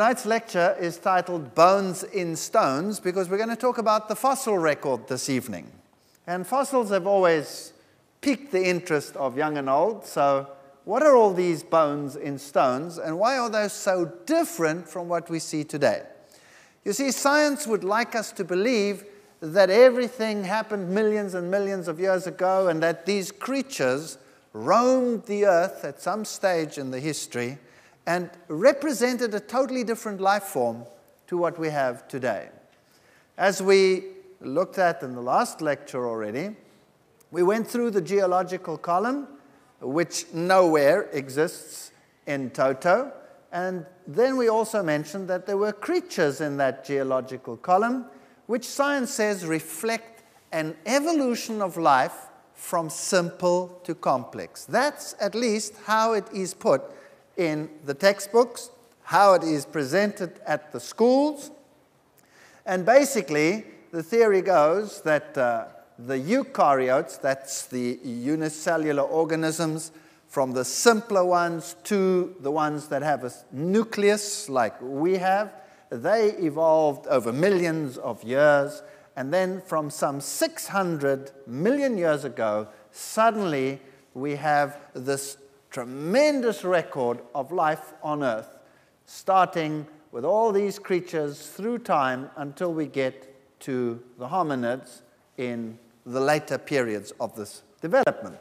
Tonight's lecture is titled Bones in Stones because we're going to talk about the fossil record this evening. And fossils have always piqued the interest of young and old. So, what are all these bones in stones and why are they so different from what we see today? You see, science would like us to believe that everything happened millions and millions of years ago and that these creatures roamed the earth at some stage in the history and represented a totally different life form to what we have today. As we looked at in the last lecture already, we went through the geological column, which nowhere exists in toto. And then we also mentioned that there were creatures in that geological column, which science says reflect an evolution of life from simple to complex. That's at least how it is put in the textbooks, how it is presented at the schools. And basically, the theory goes that uh, the eukaryotes, that's the unicellular organisms, from the simpler ones to the ones that have a nucleus like we have, they evolved over millions of years. And then from some 600 million years ago, suddenly we have this tremendous record of life on Earth, starting with all these creatures through time until we get to the hominids in the later periods of this development.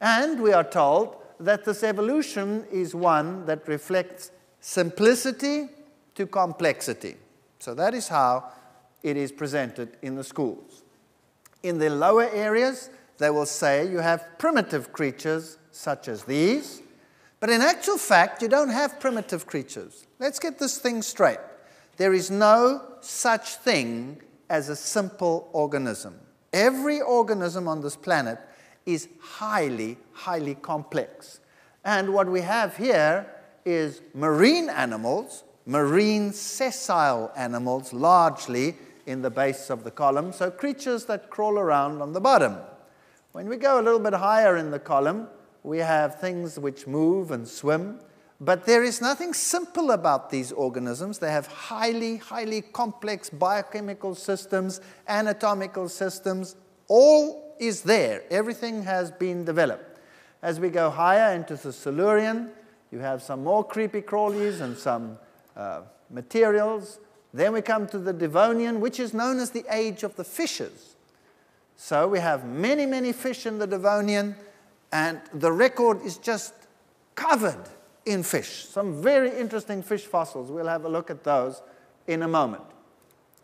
And we are told that this evolution is one that reflects simplicity to complexity. So that is how it is presented in the schools. In the lower areas, they will say you have primitive creatures such as these. But in actual fact, you don't have primitive creatures. Let's get this thing straight. There is no such thing as a simple organism. Every organism on this planet is highly, highly complex. And what we have here is marine animals, marine sessile animals, largely in the base of the column, so creatures that crawl around on the bottom. When we go a little bit higher in the column, we have things which move and swim, but there is nothing simple about these organisms. They have highly, highly complex biochemical systems, anatomical systems. All is there. Everything has been developed. As we go higher into the Silurian, you have some more creepy crawlies and some uh, materials. Then we come to the Devonian, which is known as the age of the fishes. So we have many, many fish in the Devonian and the record is just covered in fish. Some very interesting fish fossils. We'll have a look at those in a moment.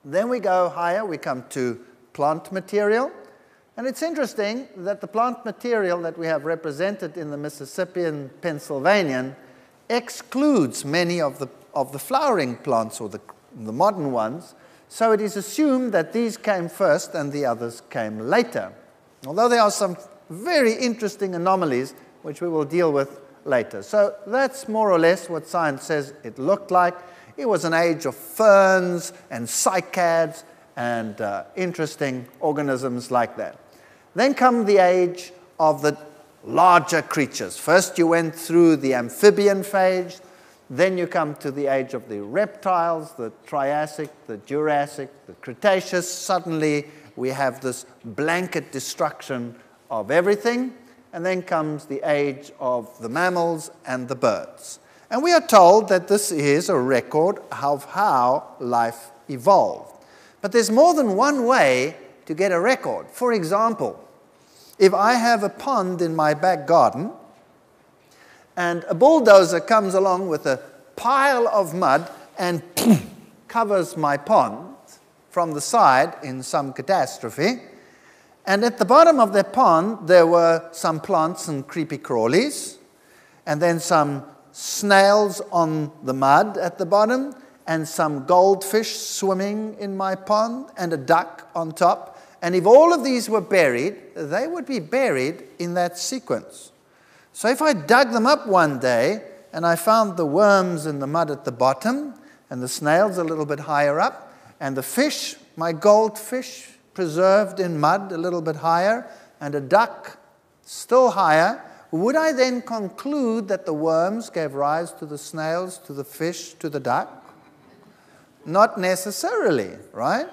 Then we go higher, we come to plant material. And it's interesting that the plant material that we have represented in the Mississippian Pennsylvanian excludes many of the, of the flowering plants or the, the modern ones. So it is assumed that these came first and the others came later. Although there are some very interesting anomalies, which we will deal with later. So that's more or less what science says it looked like. It was an age of ferns and cycads and uh, interesting organisms like that. Then come the age of the larger creatures. First, you went through the amphibian phase, then you come to the age of the reptiles, the Triassic, the Jurassic, the Cretaceous. Suddenly, we have this blanket destruction of everything, and then comes the age of the mammals and the birds. And we are told that this is a record of how life evolved. But there's more than one way to get a record. For example, if I have a pond in my back garden and a bulldozer comes along with a pile of mud and covers my pond from the side in some catastrophe, and at the bottom of the pond, there were some plants and creepy crawlies, and then some snails on the mud at the bottom, and some goldfish swimming in my pond, and a duck on top. And if all of these were buried, they would be buried in that sequence. So if I dug them up one day and I found the worms in the mud at the bottom, and the snails a little bit higher up, and the fish, my goldfish, preserved in mud a little bit higher and a duck still higher, would I then conclude that the worms gave rise to the snails, to the fish, to the duck? Not necessarily, right?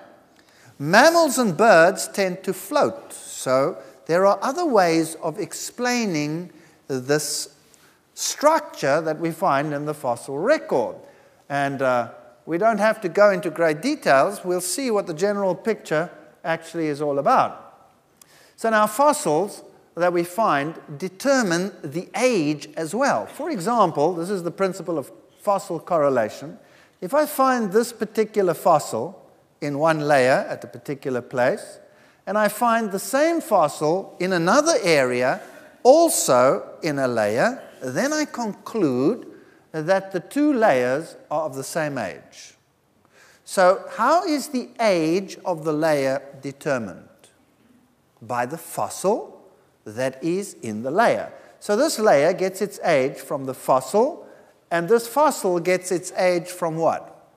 Mammals and birds tend to float. So there are other ways of explaining this structure that we find in the fossil record. And uh, we don't have to go into great details. We'll see what the general picture actually is all about. So now fossils that we find determine the age as well. For example, this is the principle of fossil correlation. If I find this particular fossil in one layer at a particular place, and I find the same fossil in another area also in a layer, then I conclude that the two layers are of the same age. So, how is the age of the layer determined? By the fossil that is in the layer. So, this layer gets its age from the fossil, and this fossil gets its age from what?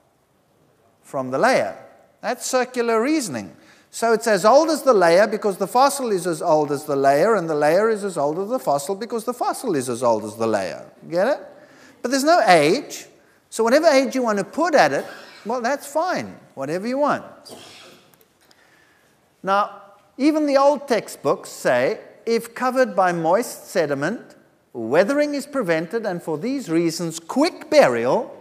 From the layer. That's circular reasoning. So it's as old as the layer because the fossil is as old as the layer, and the layer is as old as the fossil because the fossil is as old as the layer. Get it? But there's no age. So whatever age you want to put at it, well, that's fine. Whatever you want. Now, even the old textbooks say if covered by moist sediment, weathering is prevented, and for these reasons, quick burial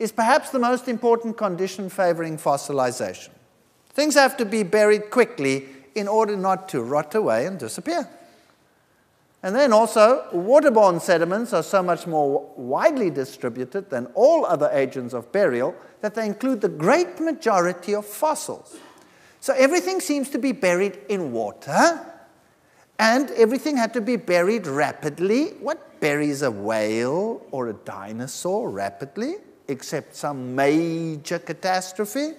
is perhaps the most important condition favoring fossilization. Things have to be buried quickly in order not to rot away and disappear. And then also, waterborne sediments are so much more widely distributed than all other agents of burial that they include the great majority of fossils. So everything seems to be buried in water, and everything had to be buried rapidly. What buries a whale or a dinosaur rapidly, except some major catastrophe?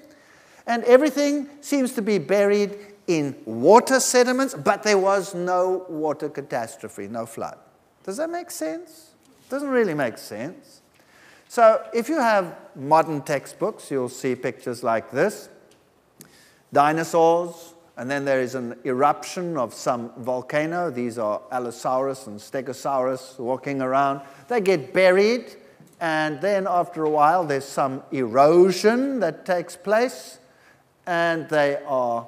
And everything seems to be buried in water sediments, but there was no water catastrophe, no flood. Does that make sense? Doesn't really make sense. So if you have modern textbooks, you'll see pictures like this. Dinosaurs, and then there is an eruption of some volcano. These are Allosaurus and Stegosaurus walking around. They get buried, and then after a while, there's some erosion that takes place, and they are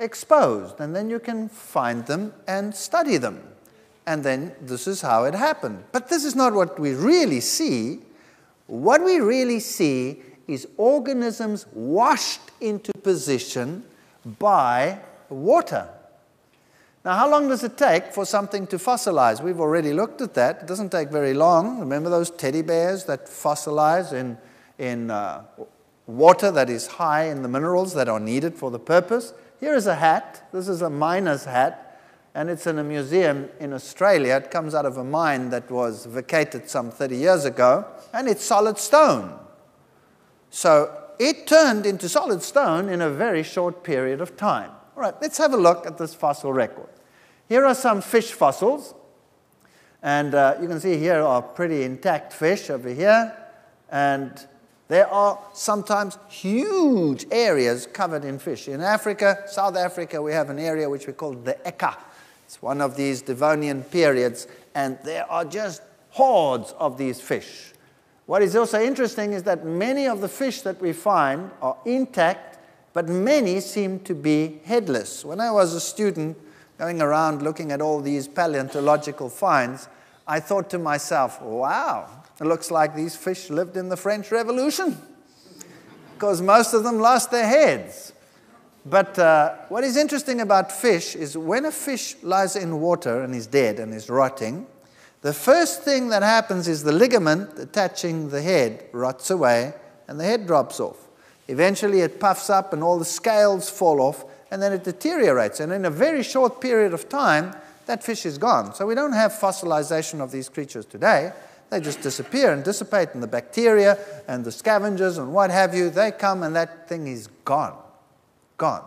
exposed, and then you can find them and study them. And then this is how it happened. But this is not what we really see. What we really see is organisms washed into position by water. Now, how long does it take for something to fossilize? We've already looked at that. It doesn't take very long. Remember those teddy bears that fossilize in, in uh, water that is high in the minerals that are needed for the purpose? Here is a hat. This is a miner's hat, and it's in a museum in Australia. It comes out of a mine that was vacated some 30 years ago, and it's solid stone. So it turned into solid stone in a very short period of time. All right, let's have a look at this fossil record. Here are some fish fossils, and uh, you can see here are pretty intact fish over here, and there are sometimes huge areas covered in fish. In Africa, South Africa, we have an area which we call the Ecca. It's one of these Devonian periods, and there are just hordes of these fish. What is also interesting is that many of the fish that we find are intact, but many seem to be headless. When I was a student going around looking at all these paleontological finds, I thought to myself, wow, it looks like these fish lived in the French Revolution because most of them lost their heads. But uh, what is interesting about fish is when a fish lies in water and is dead and is rotting, the first thing that happens is the ligament attaching the head rots away and the head drops off. Eventually it puffs up and all the scales fall off and then it deteriorates. And in a very short period of time, that fish is gone. So we don't have fossilization of these creatures today. They just disappear and dissipate, and the bacteria and the scavengers and what have you, they come and that thing is gone. Gone.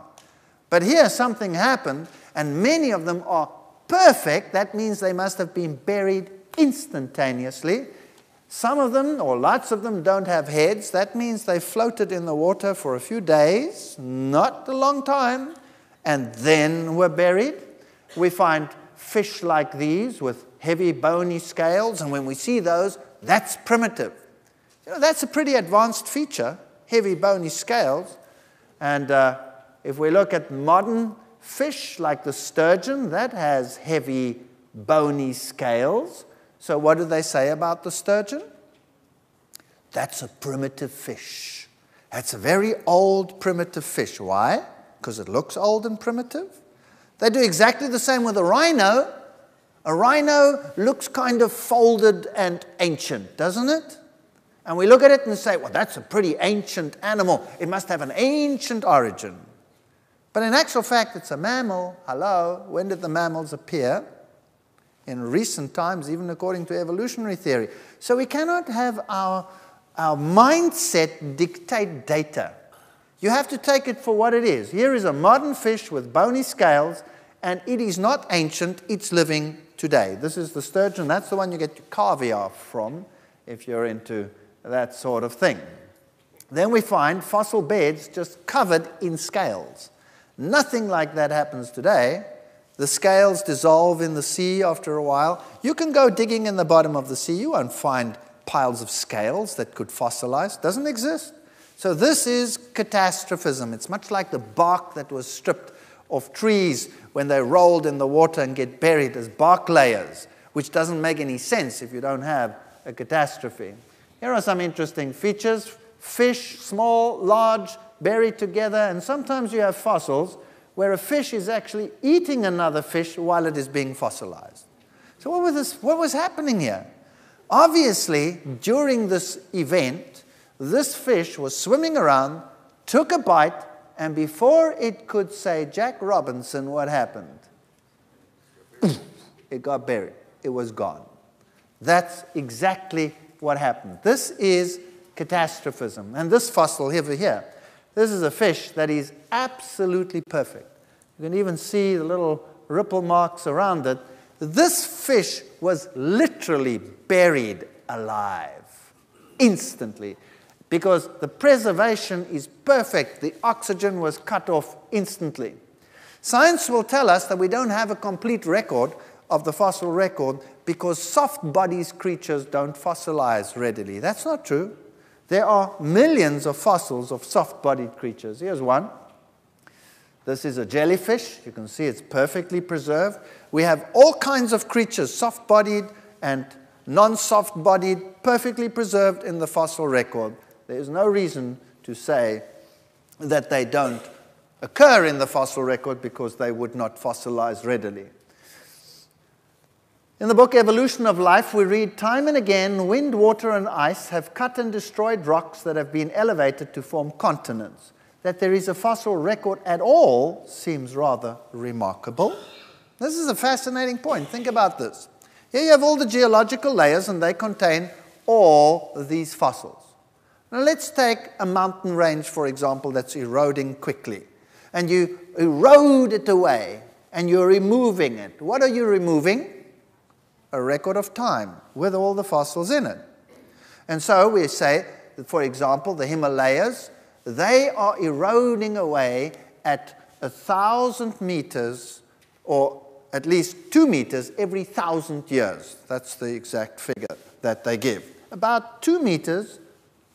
But here something happened, and many of them are perfect. That means they must have been buried instantaneously. Some of them, or lots of them, don't have heads. That means they floated in the water for a few days, not a long time, and then were buried. We find fish like these with heavy bony scales, and when we see those, that's primitive. You know, that's a pretty advanced feature. heavy bony scales. And uh, if we look at modern fish like the sturgeon, that has heavy bony scales. So, what do they say about the sturgeon? That's a primitive fish. That's a very old primitive fish. Why? Because it looks old and primitive. They do exactly the same with a rhino. A rhino looks kind of folded and ancient, doesn't it? And we look at it and say, well, that's a pretty ancient animal. It must have an ancient origin. But in actual fact, it's a mammal. Hello, when did the mammals appear? In recent times, even according to evolutionary theory. So we cannot have our, our mindset dictate data. You have to take it for what it is. Here is a modern fish with bony scales, and it is not ancient, it's living today. This is the sturgeon. That's the one you get your caviar from if you're into that sort of thing. Then we find fossil beds just covered in scales. Nothing like that happens today. The scales dissolve in the sea after a while. You can go digging in the bottom of the sea, you find piles of scales that could fossilize. Doesn't exist. So this is catastrophism. It's much like the bark that was stripped of trees when they're rolled in the water and get buried as bark layers, which doesn't make any sense if you don't have a catastrophe. Here are some interesting features. Fish, small, large, buried together, and sometimes you have fossils where a fish is actually eating another fish while it is being fossilized. So, what was, this, what was happening here? Obviously, during this event, this fish was swimming around, took a bite, and before it could say, Jack Robinson, what happened? it got buried. It was gone. That's exactly what happened. This is catastrophism. And this fossil over here this is a fish that is absolutely perfect. You can even see the little ripple marks around it. This fish was literally buried alive instantly because the preservation is perfect. The oxygen was cut off instantly. Science will tell us that we don't have a complete record of the fossil record because soft bodies creatures don't fossilize readily. That's not true. There are millions of fossils of soft bodied creatures. Here's one. This is a jellyfish. You can see it's perfectly preserved. We have all kinds of creatures, soft bodied and non soft bodied, perfectly preserved in the fossil record. There is no reason to say that they don't occur in the fossil record because they would not fossilize readily. In the book Evolution of Life, we read time and again wind, water, and ice have cut and destroyed rocks that have been elevated to form continents. That there is a fossil record at all seems rather remarkable. This is a fascinating point. Think about this. Here you have all the geological layers, and they contain all these fossils. Now let's take a mountain range, for example, that's eroding quickly. And you erode it away, and you're removing it. What are you removing? a record of time with all the fossils in it. And so we say, for example, the Himalayas, they are eroding away at a thousand meters or at least two meters every thousand years. That's the exact figure that they give. About two meters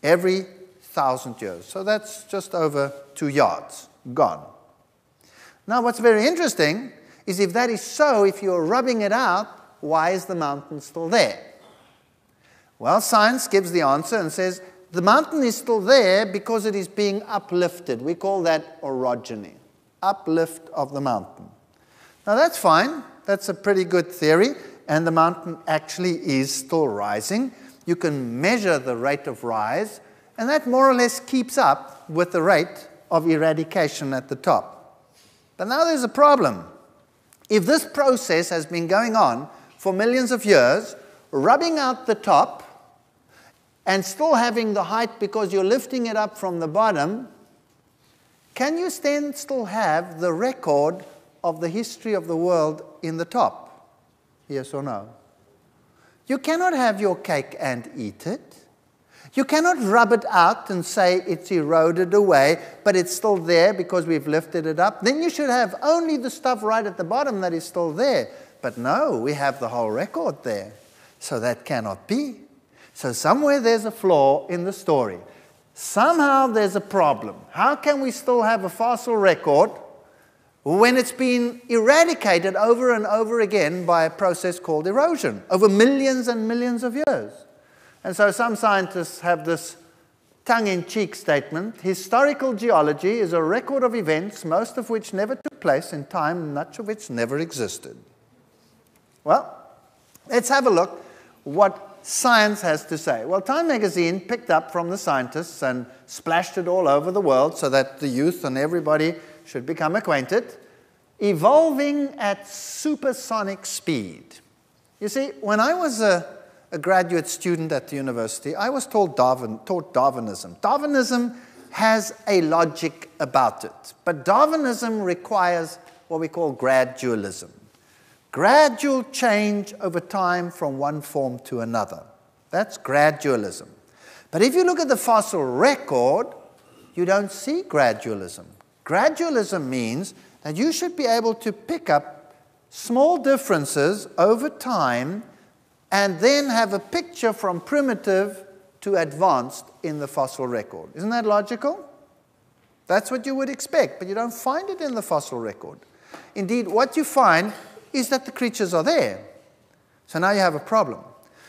every thousand years. So that's just over two yards gone. Now, what's very interesting is if that is so, if you're rubbing it out, why is the mountain still there? Well, science gives the answer and says the mountain is still there because it is being uplifted. We call that orogeny, uplift of the mountain. Now, that's fine. That's a pretty good theory. And the mountain actually is still rising. You can measure the rate of rise, and that more or less keeps up with the rate of eradication at the top. But now there's a problem. If this process has been going on for millions of years, rubbing out the top and still having the height because you're lifting it up from the bottom, can you then still have the record of the history of the world in the top? Yes or no? You cannot have your cake and eat it. You cannot rub it out and say it's eroded away, but it's still there because we've lifted it up. Then you should have only the stuff right at the bottom that is still there. But no, we have the whole record there. So that cannot be. So somewhere there's a flaw in the story. somehow there's a problem. How can we still have a fossil record when it's been eradicated over and over again by a process called erosion over millions and millions of years? And so some scientists have this tongue in cheek statement historical geology is a record of events, most of which never took place in time, much of which never existed. Well, let's have a look what science has to say. Well, Time magazine picked up from the scientists and splashed it all over the world so that the youth and everybody should become acquainted. Evolving at supersonic speed. You see, when I was a a graduate student at the university, I was told Darwin, taught Darwinism. Darwinism has a logic about it, but Darwinism requires what we call gradualism. Gradual change over time from one form to another. That's gradualism. But if you look at the fossil record, you don't see gradualism. Gradualism means that you should be able to pick up small differences over time and then have a picture from primitive to advanced in the fossil record. Isn't that logical? That's what you would expect, but you don't find it in the fossil record. Indeed, what you find is that the creatures are there. So now you have a problem.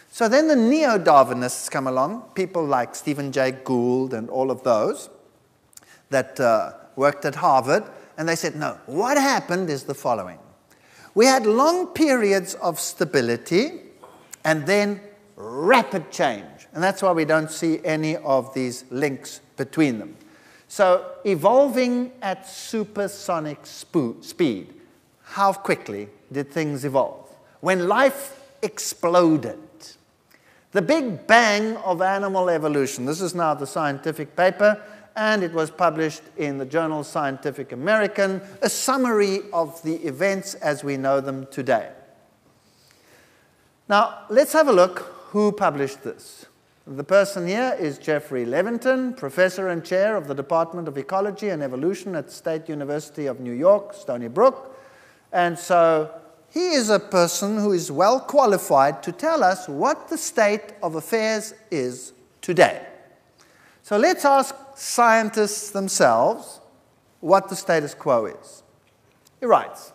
So then the neo Darwinists come along, people like Stephen Jay Gould and all of those that uh, worked at Harvard, and they said, no, what happened is the following. We had long periods of stability and then rapid change. And that's why we don't see any of these links between them. So, evolving at supersonic speed, how quickly did things evolve? When life exploded, the big bang of animal evolution, this is now the scientific paper, and it was published in the journal Scientific American, a summary of the events as we know them today. Now, let's have a look who published this. The person here is Jeffrey Levinton, professor and chair of the Department of Ecology and Evolution at State University of New York, Stony Brook. And so he is a person who is well qualified to tell us what the state of affairs is today. So let's ask scientists themselves what the status quo is. He writes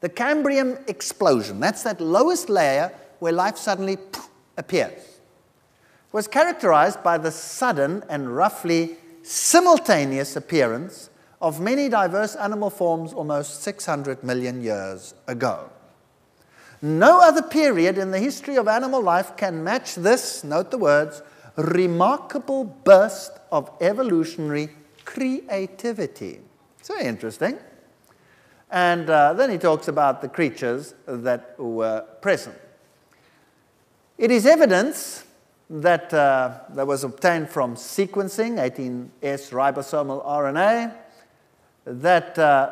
the Cambrian explosion, that's that lowest layer where life suddenly appears, was characterized by the sudden and roughly simultaneous appearance of many diverse animal forms almost 600 million years ago. No other period in the history of animal life can match this, note the words, remarkable burst of evolutionary creativity. Very interesting. And uh, then he talks about the creatures that were present. It is evidence that, uh, that was obtained from sequencing, 18S ribosomal RNA, that uh,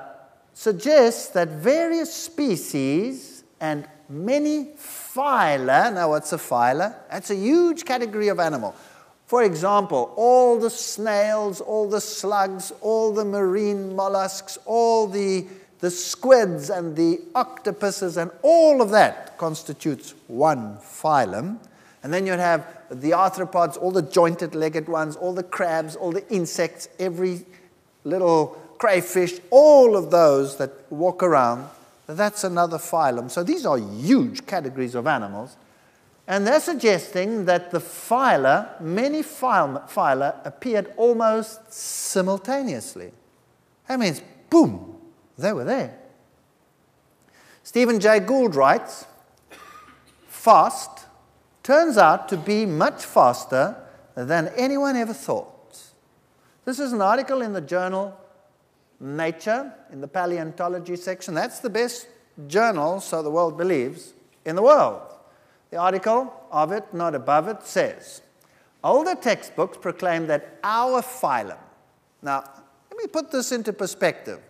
suggests that various species and many phyla, now what's a phyla? That's a huge category of animal. For example, all the snails, all the slugs, all the marine mollusks, all the the squids and the octopuses and all of that constitutes one phylum. And then you'd have the arthropods, all the jointed legged ones, all the crabs, all the insects, every little crayfish, all of those that walk around. That's another phylum. So these are huge categories of animals. And they're suggesting that the phyla, many phyla, appeared almost simultaneously. That means, boom, they were there. Stephen Jay Gould writes fast turns out to be much faster than anyone ever thought. This is an article in the journal Nature in the paleontology section. That's the best journal, so the world believes, in the world. The article of it, not above it, says older textbooks proclaim that our phylum, now let me put this into perspective.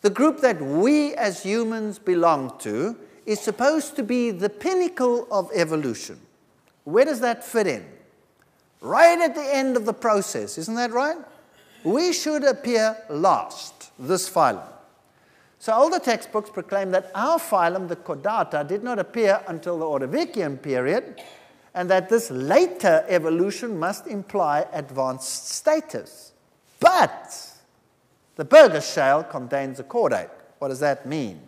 The group that we as humans belong to is supposed to be the pinnacle of evolution. Where does that fit in? Right at the end of the process, isn't that right? We should appear last, this phylum. So older textbooks proclaim that our phylum, the Chordata, did not appear until the Ordovician period, and that this later evolution must imply advanced status. But the Burgess shale contains a chordate. What does that mean?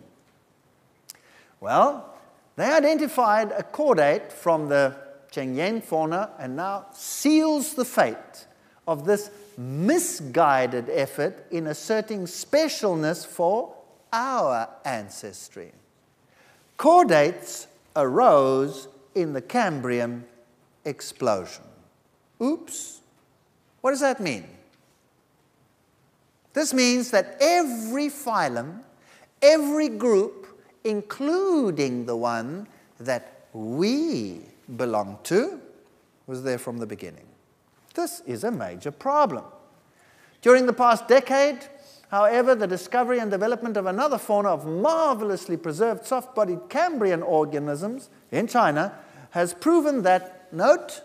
Well, they identified a chordate from the Chengjiang fauna and now seals the fate of this misguided effort in asserting specialness for our ancestry. Chordates arose in the Cambrian explosion. Oops. What does that mean? This means that every phylum, every group, including the one that we belong to, was there from the beginning. This is a major problem. During the past decade, however, the discovery and development of another fauna of marvelously preserved soft bodied Cambrian organisms in China has proven that, note,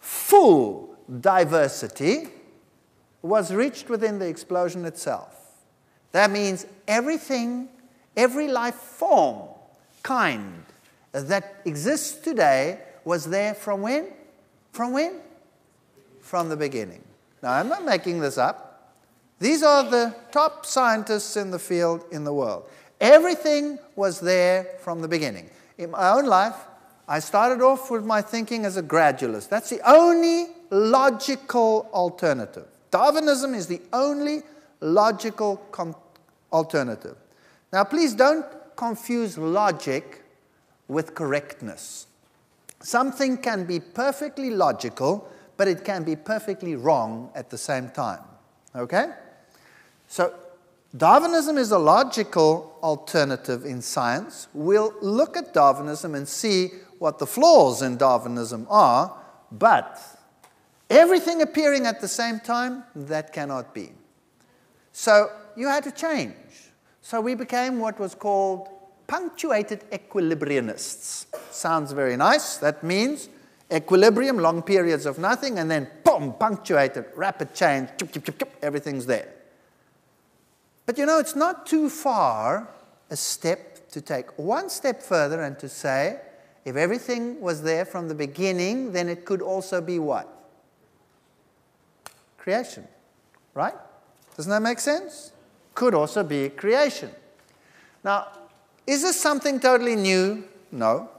full diversity was reached within the explosion itself. That means everything, every life form, kind that exists today was there from when? From when? From the beginning. Now, I'm not making this up. These are the top scientists in the field in the world. Everything was there from the beginning. In my own life, I started off with my thinking as a gradualist. That's the only logical alternative. Darwinism is the only logical alternative. Now, please don't confuse logic with correctness. Something can be perfectly logical, but it can be perfectly wrong at the same time. Okay? So, Darwinism is a logical alternative in science. We'll look at Darwinism and see what the flaws in Darwinism are, but Everything appearing at the same time, that cannot be. So you had to change. So we became what was called punctuated equilibrianists. Sounds very nice. That means equilibrium, long periods of nothing, and then boom, punctuated, rapid change, everything's there. But you know, it's not too far a step to take one step further and to say, if everything was there from the beginning, then it could also be what? creation. Right? Doesn't that make sense? Could also be creation. Now, is this something totally new? No.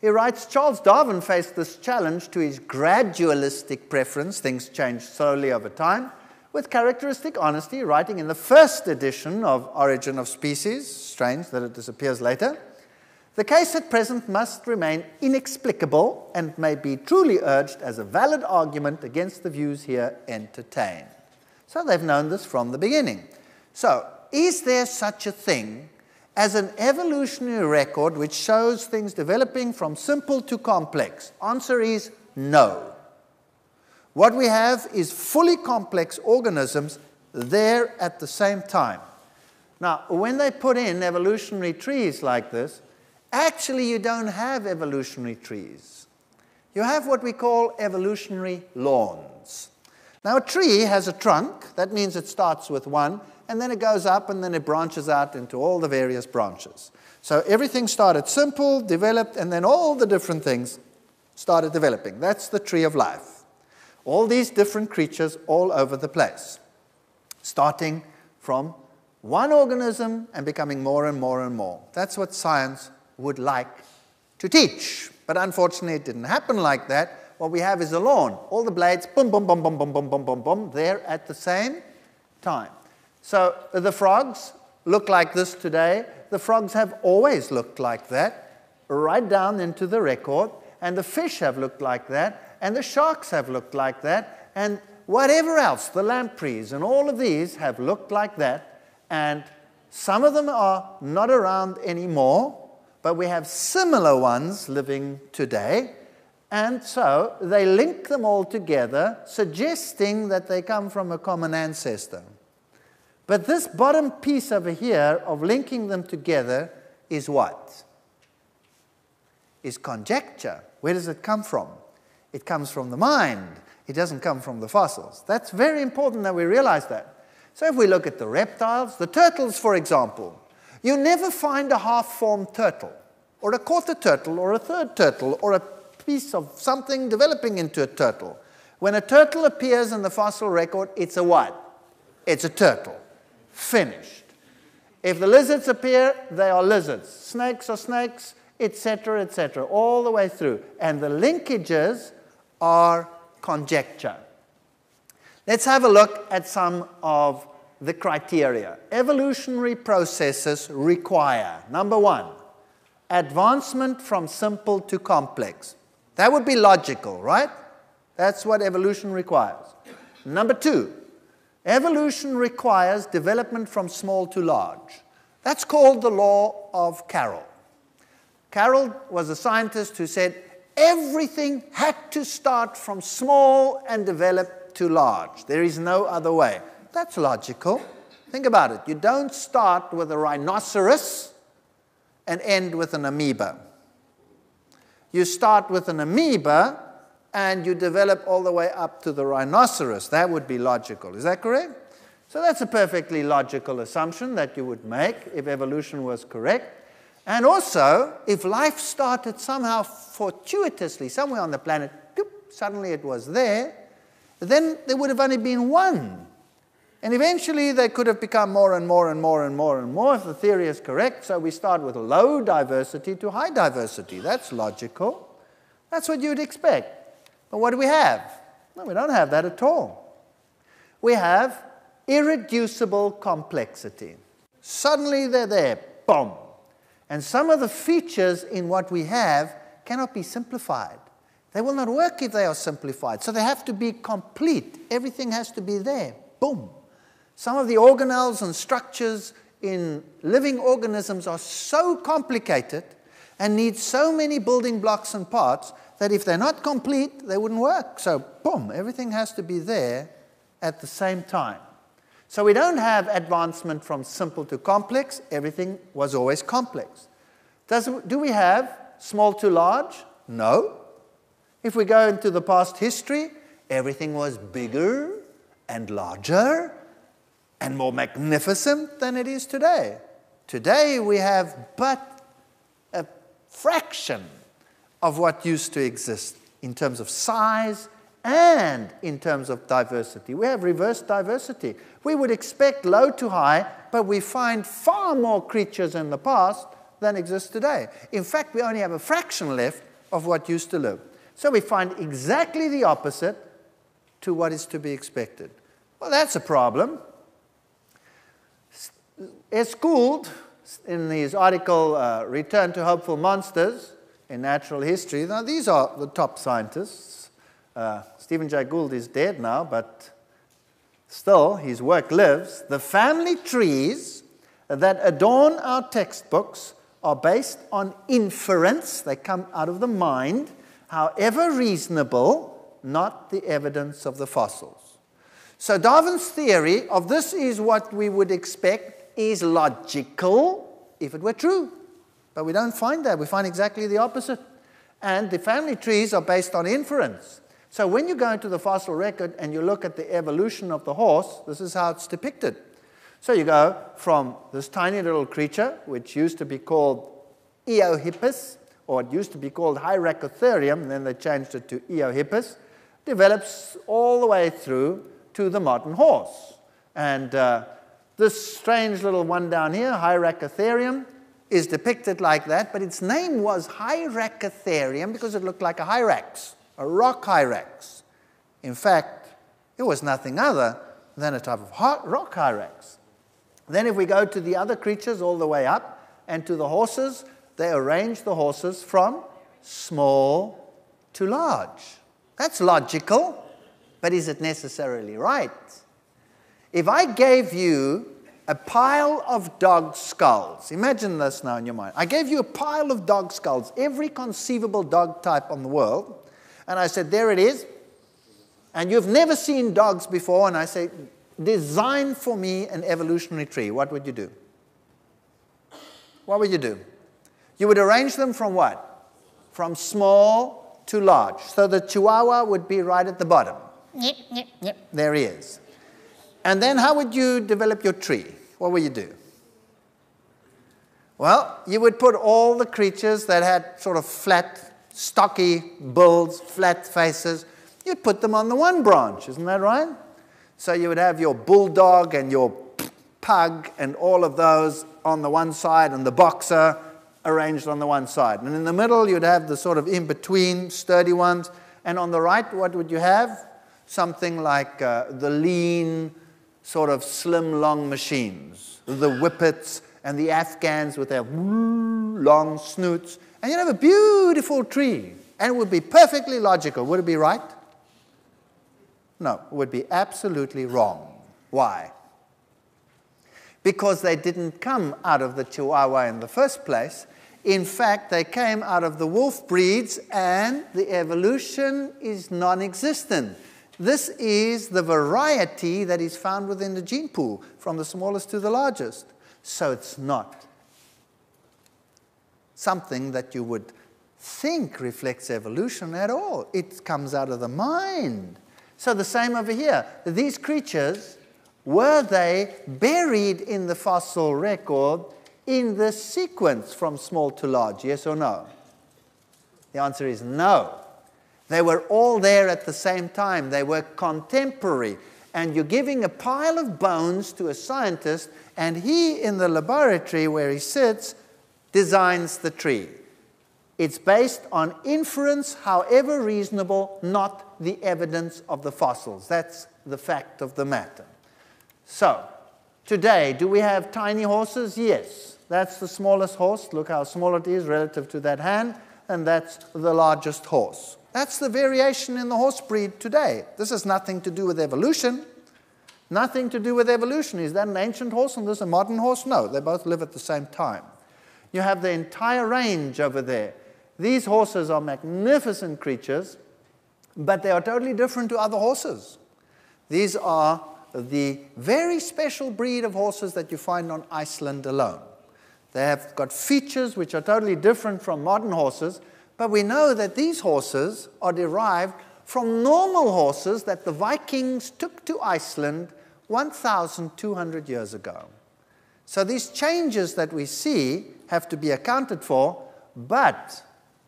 He writes Charles Darwin faced this challenge to his gradualistic preference, things change slowly over time, with characteristic honesty, writing in the first edition of Origin of Species, strange that it disappears later. The case at present must remain inexplicable and may be truly urged as a valid argument against the views here entertained. So they've known this from the beginning. So, is there such a thing as an evolutionary record which shows things developing from simple to complex? Answer is no. What we have is fully complex organisms there at the same time. Now, when they put in evolutionary trees like this, Actually, you don't have evolutionary trees. You have what we call evolutionary lawns. Now, a tree has a trunk. That means it starts with one, and then it goes up, and then it branches out into all the various branches. So everything started simple, developed, and then all the different things started developing. That's the tree of life. All these different creatures all over the place, starting from one organism and becoming more and more and more. That's what science would like to teach. But unfortunately, it didn't happen like that. What we have is a lawn. All the blades, boom, boom, boom, boom, boom, boom, boom, boom, boom, there at the same time. So the frogs look like this today. The frogs have always looked like that, right down into the record. And the fish have looked like that. And the sharks have looked like that. And whatever else, the lampreys and all of these have looked like that. And some of them are not around anymore but we have similar ones living today. And so they link them all together, suggesting that they come from a common ancestor. But this bottom piece over here of linking them together is what? Is conjecture. Where does it come from? It comes from the mind. It doesn't come from the fossils. That's very important that we realize that. So if we look at the reptiles, the turtles, for example, you never find a half formed turtle, or a quarter turtle, or a third turtle, or a piece of something developing into a turtle. When a turtle appears in the fossil record, it's a what? It's a turtle. Finished. If the lizards appear, they are lizards. Snakes are snakes, etc., etc., all the way through. And the linkages are conjecture. Let's have a look at some of the criteria. Evolutionary processes require, number one, advancement from simple to complex. That would be logical, right? That's what evolution requires. Number two, evolution requires development from small to large. That's called the law of Carroll. Carroll was a scientist who said everything had to start from small and develop to large. There is no other way. That's logical. Think about it. You don't start with a rhinoceros and end with an amoeba. You start with an amoeba and you develop all the way up to the rhinoceros. That would be logical. Is that correct? So that's a perfectly logical assumption that you would make if evolution was correct. And also, if life started somehow fortuitously somewhere on the planet, suddenly it was there, then there would have only been one. And eventually they could have become more and more and more and more and more if the theory is correct. So we start with low diversity to high diversity. That's logical. That's what you'd expect. But what do we have? No, we don't have that at all. We have irreducible complexity. Suddenly they're there, boom. And some of the features in what we have cannot be simplified. They will not work if they are simplified. So they have to be complete. Everything has to be there, boom. Some of the organelles and structures in living organisms are so complicated and need so many building blocks and parts that if they're not complete, they wouldn't work. So, boom, everything has to be there at the same time. So we don't have advancement from simple to complex. Everything was always complex. Does, do we have small to large? No. If we go into the past history, everything was bigger and larger and more magnificent than it is today. Today we have but a fraction of what used to exist in terms of size and in terms of diversity. We have reverse diversity. We would expect low to high, but we find far more creatures in the past than exist today. In fact, we only have a fraction left of what used to live. So we find exactly the opposite to what is to be expected. Well, that's a problem. Es Gould, in his article, uh, Return to Hopeful Monsters, in natural history. Now, these are the top scientists. Uh, Stephen Jay Gould is dead now, but still, his work lives. The family trees that adorn our textbooks are based on inference, they come out of the mind, however reasonable, not the evidence of the fossils. So, Darwin's theory of this is what we would expect is logical if it were true. But we don't find that. We find exactly the opposite. And the family trees are based on inference. So when you go into the fossil record and you look at the evolution of the horse, this is how it's depicted. So you go from this tiny little creature, which used to be called Eohippus, or it used to be called Hyracotherium, then they changed it to Eohippus, develops all the way through to the modern horse. And uh, this strange little one down here, Hyracotherium, is depicted like that, but its name was Hyracotherium because it looked like a hyrax, a rock hyrax. In fact, it was nothing other than a type of rock hyrax. Then, if we go to the other creatures all the way up and to the horses, they arrange the horses from small to large. That's logical, but is it necessarily right? If I gave you a pile of dog skulls. Imagine this now in your mind. I gave you a pile of dog skulls, every conceivable dog type on the world, and I said, There it is. And you've never seen dogs before, and I say, Design for me an evolutionary tree. What would you do? What would you do? You would arrange them from what? From small to large. So the chihuahua would be right at the bottom. Yep, yep, yep. There he is. And then how would you develop your tree? what would you do? Well, you would put all the creatures that had sort of flat stocky bulls, flat faces, you'd put them on the one branch, isn't that right? So you would have your bulldog and your pug and all of those on the one side and the boxer arranged on the one side. And in the middle, you'd have the sort of in between sturdy ones. And on the right, what would you have? Something like uh, the lean, sort of slim, long machines, the whippets and the Afghans with their long snoots. And you'd have a beautiful tree. And it would be perfectly logical. Would it be right? No, it would be absolutely wrong. Why? Because they didn't come out of the Chihuahua in the first place. In fact, they came out of the wolf breeds, and the evolution is non existent. This is the variety that is found within the gene pool, from the smallest to the largest. So it's not something that you would think reflects evolution at all. It comes out of the mind. So the same over here. These creatures, were they buried in the fossil record in the sequence from small to large? Yes or no? The answer is no. They were all there at the same time. They were contemporary. And you're giving a pile of bones to a scientist, and he, in the laboratory where he sits, designs the tree. It's based on inference, however reasonable, not the evidence of the fossils. That's the fact of the matter. So, today, do we have tiny horses? Yes. That's the smallest horse. Look how small it is relative to that hand. And that's the largest horse. That's the variation in the horse breed today. This has nothing to do with evolution. Nothing to do with evolution. Is that an ancient horse and this a modern horse? No, they both live at the same time. You have the entire range over there. These horses are magnificent creatures, but they are totally different to other horses. These are the very special breed of horses that you find on Iceland alone. They have got features which are totally different from modern horses, but we know that these horses are derived from normal horses that the Vikings took to Iceland 1,200 years ago. So these changes that we see have to be accounted for, but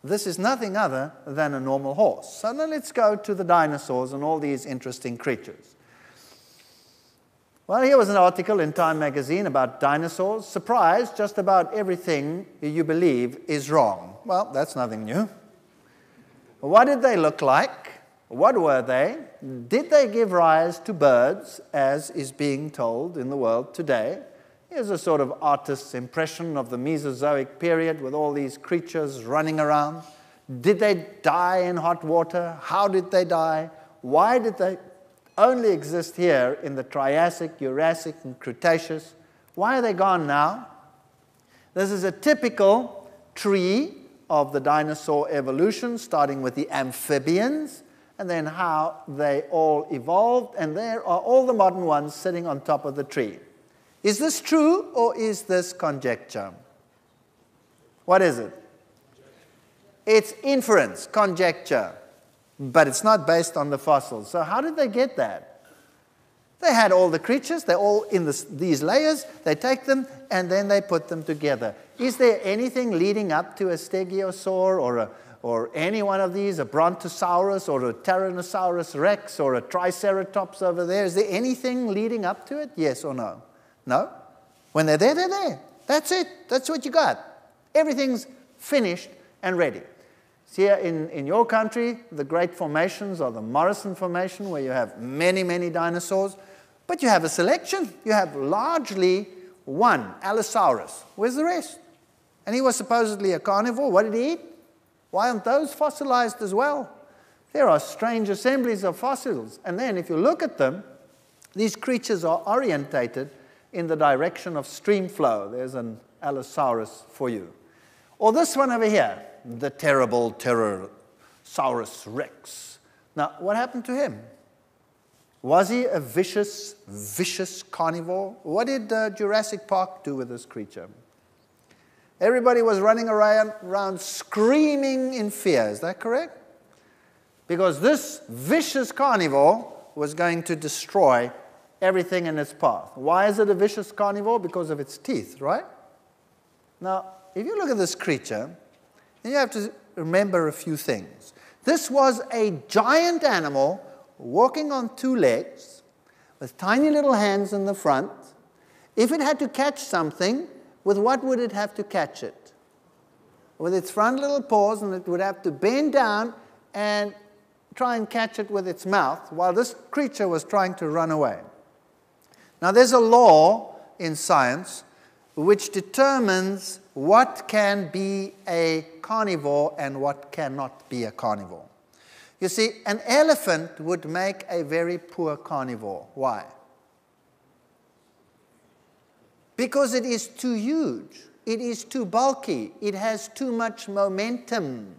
this is nothing other than a normal horse. So now let's go to the dinosaurs and all these interesting creatures. Well, here was an article in Time magazine about dinosaurs. Surprise, just about everything you believe is wrong. Well, that's nothing new. What did they look like? What were they? Did they give rise to birds, as is being told in the world today? Here's a sort of artist's impression of the Mesozoic period with all these creatures running around. Did they die in hot water? How did they die? Why did they only exist here in the Triassic, Jurassic, and Cretaceous? Why are they gone now? This is a typical tree of the dinosaur evolution, starting with the amphibians, and then how they all evolved, and there are all the modern ones sitting on top of the tree. Is this true or is this conjecture? What is it? It's inference, conjecture, but it's not based on the fossils. So, how did they get that? They had all the creatures, they're all in this, these layers, they take them and then they put them together. Is there anything leading up to a stegosaur or, a, or any one of these, a brontosaurus or a tyrannosaurus rex or a triceratops over there? Is there anything leading up to it? Yes or no? No. When they're there, they're there. That's it. That's what you got. Everything's finished and ready. Here in, in your country, the great formations are the Morrison Formation, where you have many, many dinosaurs, but you have a selection. You have largely one, Allosaurus. Where's the rest? And he was supposedly a carnivore. What did he eat? Why aren't those fossilized as well? There are strange assemblies of fossils. And then, if you look at them, these creatures are orientated in the direction of stream flow. There's an Allosaurus for you. Or this one over here, the terrible terror, Tyrannosaurus rex. Now, what happened to him? Was he a vicious, vicious carnivore? What did uh, Jurassic Park do with this creature? Everybody was running around, around screaming in fear. Is that correct? Because this vicious carnivore was going to destroy everything in its path. Why is it a vicious carnivore? Because of its teeth, right? Now, if you look at this creature, you have to remember a few things. This was a giant animal walking on two legs with tiny little hands in the front. If it had to catch something, with what would it have to catch it? With its front little paws, and it would have to bend down and try and catch it with its mouth while this creature was trying to run away. Now, there's a law in science which determines what can be a carnivore and what cannot be a carnivore. You see, an elephant would make a very poor carnivore. Why? Because it is too huge, it is too bulky, it has too much momentum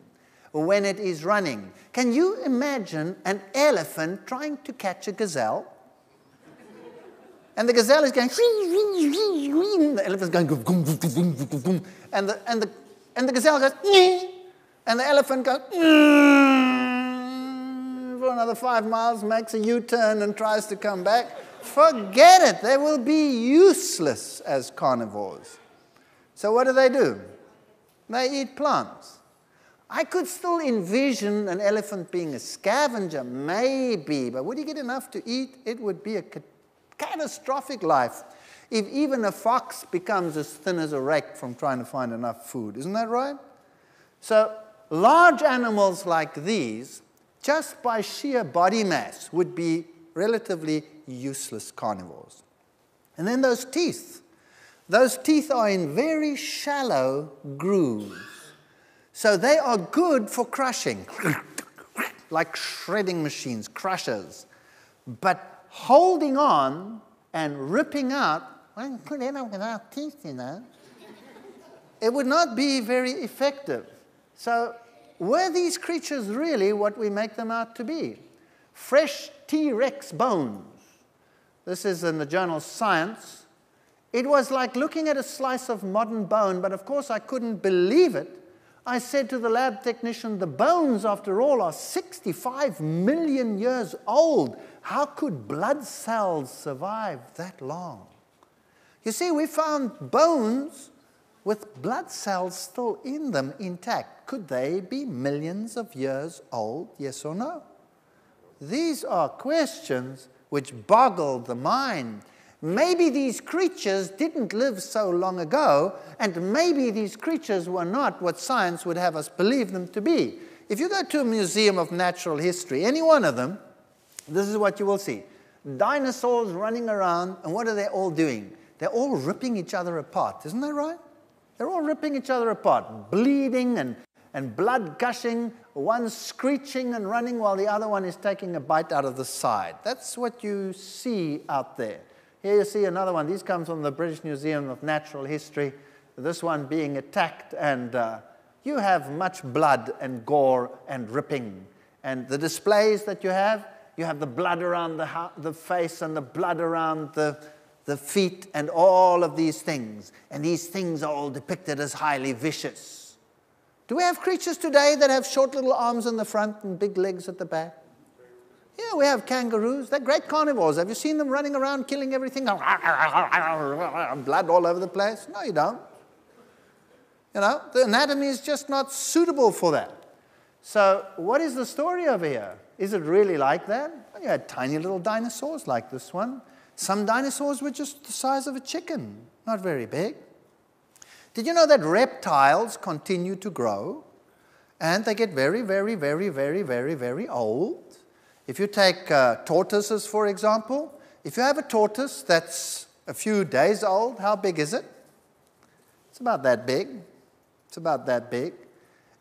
when it is running. Can you imagine an elephant trying to catch a gazelle? And the gazelle is going, the elephant's going, and the, and the, and the gazelle goes, and the elephant goes, mm. for another five miles, makes a U turn, and tries to come back. Forget it. They will be useless as carnivores. So, what do they do? They eat plants. I could still envision an elephant being a scavenger, maybe, but would he get enough to eat? It would be a catastrophic life if even a fox becomes as thin as a rake from trying to find enough food. Isn't that right? So, large animals like these, just by sheer body mass, would be relatively useless carnivores. And then those teeth. Those teeth are in very shallow grooves. So they are good for crushing, like shredding machines, crushers. But holding on and ripping out, it would not be very effective. So, were these creatures really what we make them out to be? Fresh T Rex bones. This is in the journal Science. It was like looking at a slice of modern bone, but of course I couldn't believe it I said to the lab technician, the bones, after all, are 65 million years old. How could blood cells survive that long? You see, we found bones with blood cells still in them intact. Could they be millions of years old? Yes or no? These are questions which boggle the mind. Maybe these creatures didn't live so long ago, and maybe these creatures were not what science would have us believe them to be. If you go to a museum of natural history, any one of them, this is what you will see dinosaurs running around, and what are they all doing? They're all ripping each other apart. Isn't that right? They're all ripping each other apart, bleeding and, and blood gushing, one screeching and running while the other one is taking a bite out of the side. That's what you see out there. Here you see another one. These come from the British Museum of Natural History. This one being attacked, and uh, you have much blood and gore and ripping. And the displays that you have, you have the blood around the, the face and the blood around the, the feet and all of these things. And these things are all depicted as highly vicious. Do we have creatures today that have short little arms in the front and big legs at the back? Yeah, we have kangaroos. They're great carnivores. Have you seen them running around killing everything? Blood all over the place? No, you don't. You know, the anatomy is just not suitable for that. So, what is the story over here? Is it really like that? Well, you had tiny little dinosaurs like this one. Some dinosaurs were just the size of a chicken, not very big. Did you know that reptiles continue to grow and they get very, very, very, very, very, very old? If you take uh, tortoises, for example, if you have a tortoise that's a few days old, how big is it? It's about that big. It's about that big.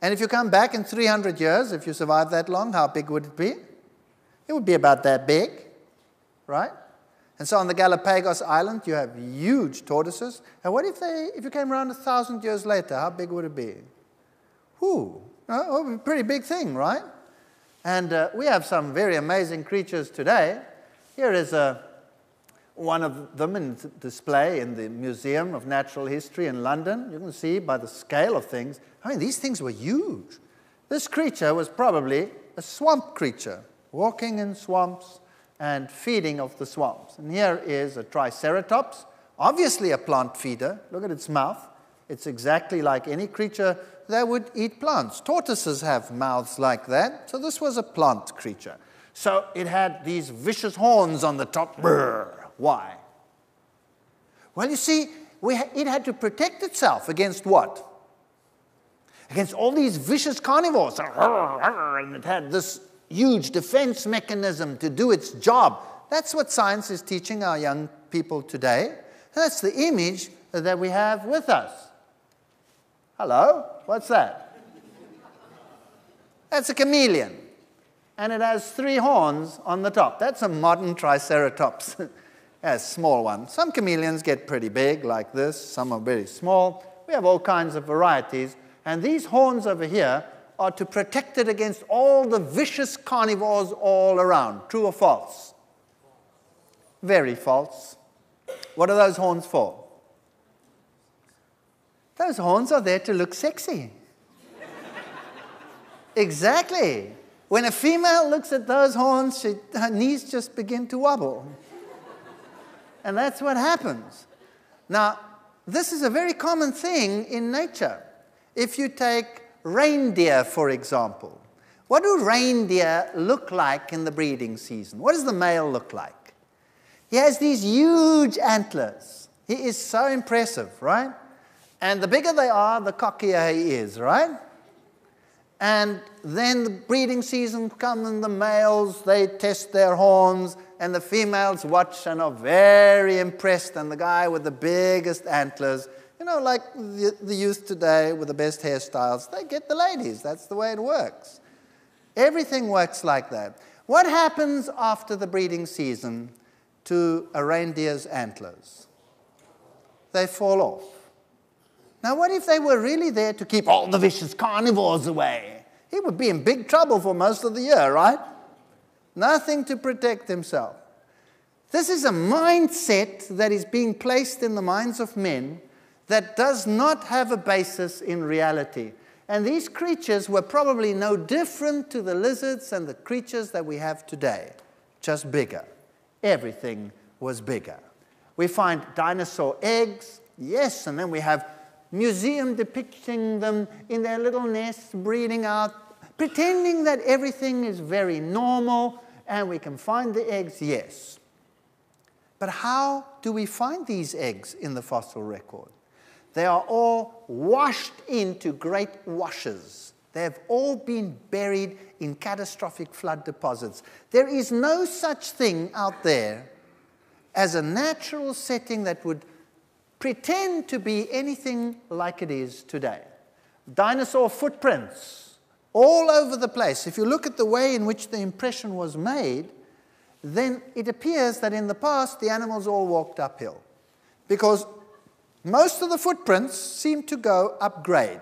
And if you come back in 300 years, if you survive that long, how big would it be? It would be about that big, right? And so on the Galapagos Island, you have huge tortoises. And what if, they, if you came around a thousand years later, how big would it be? Whew, oh, a pretty big thing, right? And uh, we have some very amazing creatures today. Here is uh, one of them in display in the Museum of Natural History in London. You can see by the scale of things. I mean, these things were huge. This creature was probably a swamp creature, walking in swamps and feeding off the swamps. And here is a Triceratops, obviously a plant feeder. Look at its mouth. It's exactly like any creature that would eat plants. Tortoises have mouths like that, so this was a plant creature. So it had these vicious horns on the top. Brr. Why? Well, you see, ha- it had to protect itself against what? Against all these vicious carnivores. And it had this huge defense mechanism to do its job. That's what science is teaching our young people today. That's the image that we have with us. Hello? What's that? That's a chameleon. And it has three horns on the top. That's a modern Triceratops. a small one. Some chameleons get pretty big, like this. Some are very small. We have all kinds of varieties. And these horns over here are to protect it against all the vicious carnivores all around. True or false? Very false. What are those horns for? Those horns are there to look sexy. exactly. When a female looks at those horns, she, her knees just begin to wobble. and that's what happens. Now, this is a very common thing in nature. If you take reindeer, for example, what do reindeer look like in the breeding season? What does the male look like? He has these huge antlers. He is so impressive, right? And the bigger they are, the cockier he is, right? And then the breeding season comes and the males, they test their horns and the females watch and are very impressed. And the guy with the biggest antlers, you know, like the, youth today with the best hairstyles, they get the ladies. That's the way it works. Everything works like that. What happens after the breeding season? to a reindeer's antlers. They fall off. Now, what if they were really there to keep all the vicious carnivores away? He would be in big trouble for most of the year, right? Nothing to protect himself. This is a mindset that is being placed in the minds of men that does not have a basis in reality. And these creatures were probably no different to the lizards and the creatures that we have today, just bigger everything was bigger. We find dinosaur eggs, yes, and then we have museum depicting them in their little nests breeding out, pretending that everything is very normal and we can find the eggs, yes. But how do we find these eggs in the fossil record? They are all washed into great washes. They have all been buried in catastrophic flood deposits. There is no such thing out there as a natural setting that would pretend to be anything like it is today. Dinosaur footprints all over the place. If you look at the way in which the impression was made, then it appears that in the past the animals all walked uphill because most of the footprints seem to go upgrade.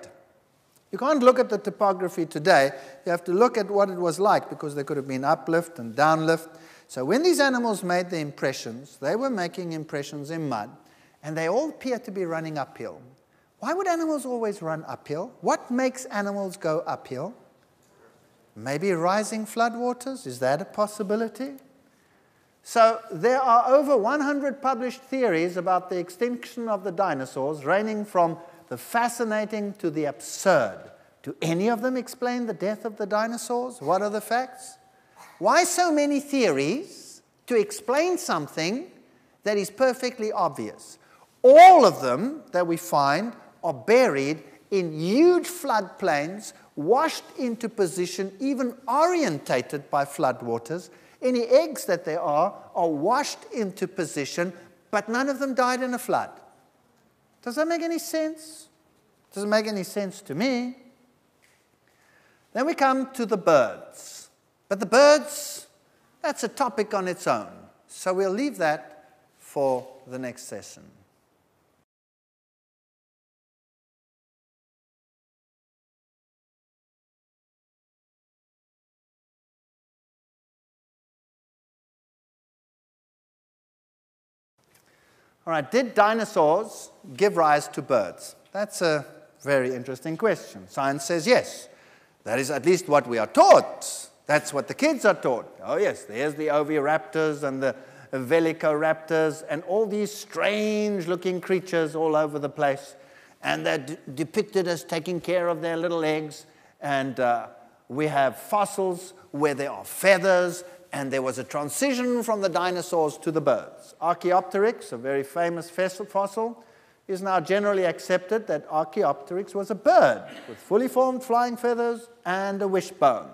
You can't look at the topography today. You have to look at what it was like because there could have been uplift and downlift. So when these animals made the impressions, they were making impressions in mud, and they all appear to be running uphill. Why would animals always run uphill? What makes animals go uphill? Maybe rising floodwaters? Is that a possibility? So there are over 100 published theories about the extinction of the dinosaurs, ranging from the fascinating to the absurd. Do any of them explain the death of the dinosaurs? What are the facts? Why so many theories to explain something that is perfectly obvious? All of them that we find are buried in huge floodplains, washed into position, even orientated by floodwaters. Any eggs that there are are washed into position, but none of them died in a flood. Does that make any sense? Doesn't make any sense to me. Then we come to the birds. But the birds, that's a topic on its own. So we'll leave that for the next session. All right, did dinosaurs give rise to birds? That's a very interesting question. Science says yes. That is at least what we are taught. That's what the kids are taught. Oh, yes, there's the oviraptors and the velociraptors and all these strange looking creatures all over the place. and they're depicted as taking care of their little eggs. And uh, we have fossils where there are feathers, and there was a transition from the dinosaurs to the birds. Archaeopteryx, a very famous fossil, is now generally accepted that Archaeopteryx was a bird with fully formed flying feathers and a wishbone.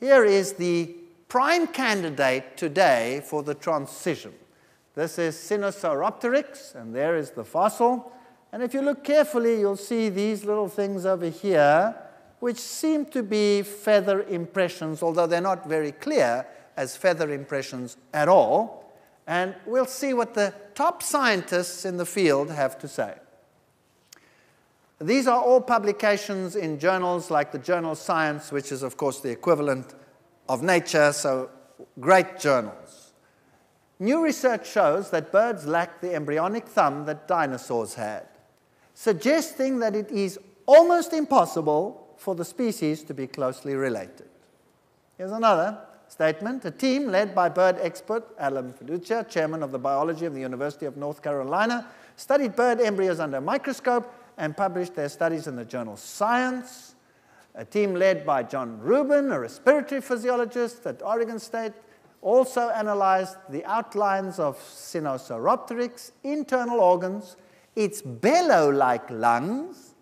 Here is the prime candidate today for the transition. This is Sinosauropteryx, and there is the fossil. And if you look carefully, you'll see these little things over here, which seem to be feather impressions, although they're not very clear as feather impressions at all. And we'll see what the top scientists in the field have to say. These are all publications in journals like the journal Science, which is, of course, the equivalent of Nature, so great journals. New research shows that birds lack the embryonic thumb that dinosaurs had, suggesting that it is almost impossible for the species to be closely related. Here's another statement. A team led by bird expert Alan Feduccia, chairman of the biology of the University of North Carolina, studied bird embryos under a microscope and published their studies in the journal Science. A team led by John Ruben, a respiratory physiologist at Oregon State, also analyzed the outlines of Sinosauropteryx internal organs. Its bellow-like lungs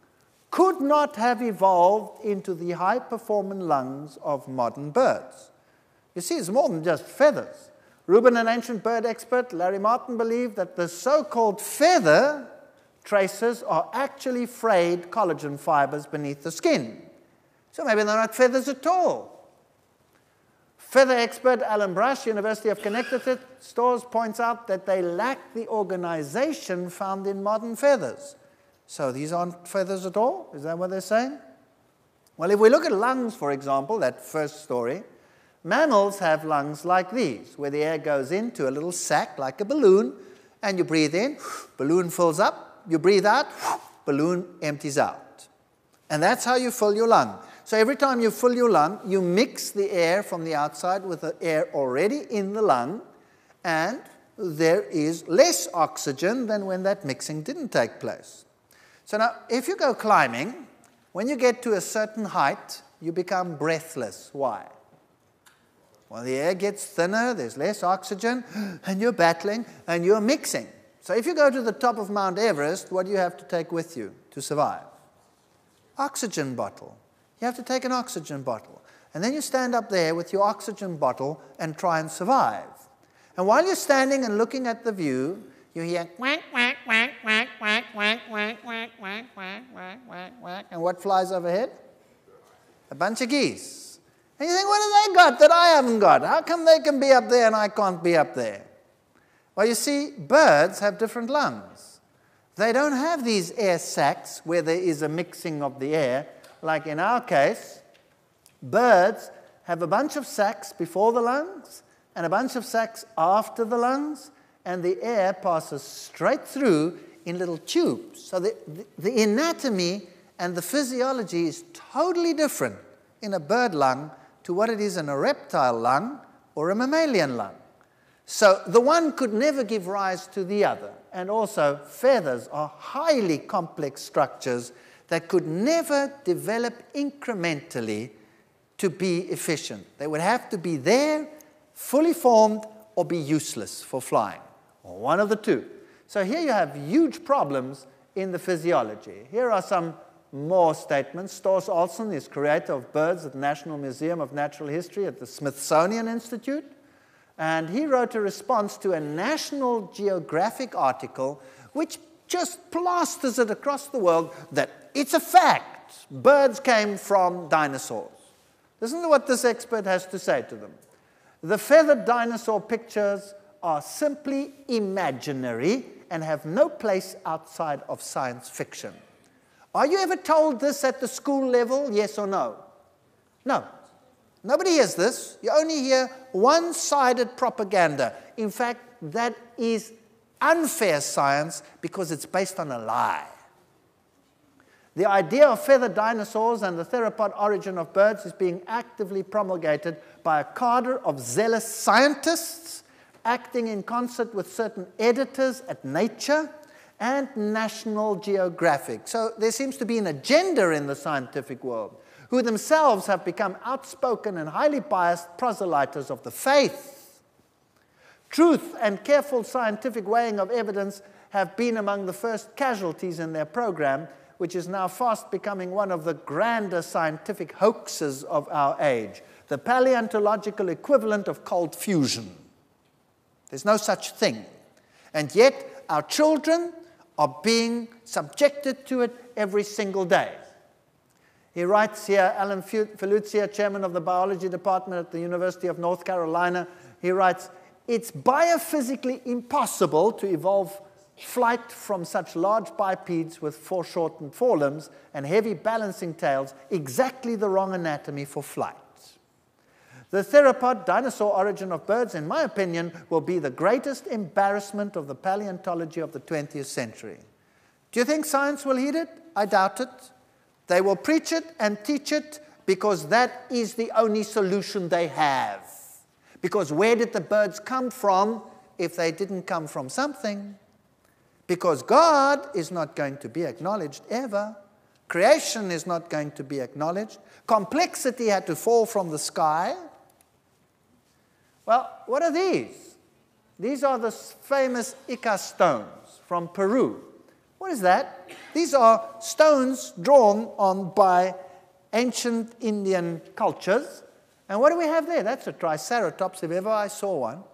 could not have evolved into the high-performing lungs of modern birds. You see, it's more than just feathers. Ruben, an ancient bird expert, Larry Martin believed that the so-called feather traces are actually frayed collagen fibers beneath the skin. So maybe they're not feathers at all. Feather expert Alan Brush, University of Connecticut, Storrs points out that they lack the organization found in modern feathers. So these aren't feathers at all? Is that what they're saying? Well, if we look at lungs, for example, that first story, mammals have lungs like these, where the air goes into a little sac like a balloon, and you breathe in, balloon fills up, you breathe out, balloon empties out. And that's how you fill your lung. So every time you fill your lung, you mix the air from the outside with the air already in the lung, and there is less oxygen than when that mixing didn't take place. So now, if you go climbing, when you get to a certain height, you become breathless. Why? Well, the air gets thinner, there's less oxygen, and you're battling and you're mixing. So if you go to the top of Mount Everest, what do you have to take with you to survive? Oxygen bottle. You have to take an oxygen bottle. And then you stand up there with your oxygen bottle and try and survive. And while you're standing and looking at the view, you hear quack, quack, quack, quack, quack, quack, quack, quack, quack, quack, quack, quack, quack. And what flies overhead? A bunch of geese. And you think, what have they got that I haven't got? How come they can be up there and I can't be up there? Well, you see, birds have different lungs. They don't have these air sacs where there is a mixing of the air. Like in our case, birds have a bunch of sacs before the lungs and a bunch of sacs after the lungs, and the air passes straight through in little tubes. So the, the, the anatomy and the physiology is totally different in a bird lung to what it is in a reptile lung or a mammalian lung. So the one could never give rise to the other. And also, feathers are highly complex structures that could never develop incrementally to be efficient. They would have to be there, fully formed, or be useless for flying, one of the two. So here you have huge problems in the physiology. Here are some more statements. Storrs Olson is creator of birds at the National Museum of Natural History at the Smithsonian Institute. And he wrote a response to a National Geographic article which just plasters it across the world that it's a fact. Birds came from dinosaurs. Listen to what this expert has to say to them. The feathered dinosaur pictures are simply imaginary and have no place outside of science fiction. Are you ever told this at the school level, yes or no? No. Nobody hears this. You only hear one sided propaganda. In fact, that is unfair science because it's based on a lie. The idea of feathered dinosaurs and the theropod origin of birds is being actively promulgated by a cadre of zealous scientists acting in concert with certain editors at Nature and National Geographic. So there seems to be an agenda in the scientific world who themselves have become outspoken and highly biased proselyters of the faith. Truth and careful scientific weighing of evidence have been among the first casualties in their program, which is now fast becoming one of the grander scientific hoaxes of our age, the paleontological equivalent of cold fusion. There's no such thing. And yet, our children are being subjected to it every single day. He writes here, Alan Feduccia, chairman of the biology department at the University of North Carolina, he writes, it's biophysically impossible to evolve flight from such large bipeds with foreshortened forelimbs and heavy balancing tails, exactly the wrong anatomy for flight. The theropod dinosaur origin of birds, in my opinion, will be the greatest embarrassment of the paleontology of the 20th century. Do you think science will heed it? I doubt it. They will preach it and teach it because that is the only solution they have. Because where did the birds come from if they didn't come from something? Because God is not going to be acknowledged ever. Creation is not going to be acknowledged. Complexity had to fall from the sky. Well, what are these? These are the famous Ica stones from Peru. What is that? These are stones drawn on by ancient Indian cultures. And what do we have there? That's a Triceratops, if ever I saw one.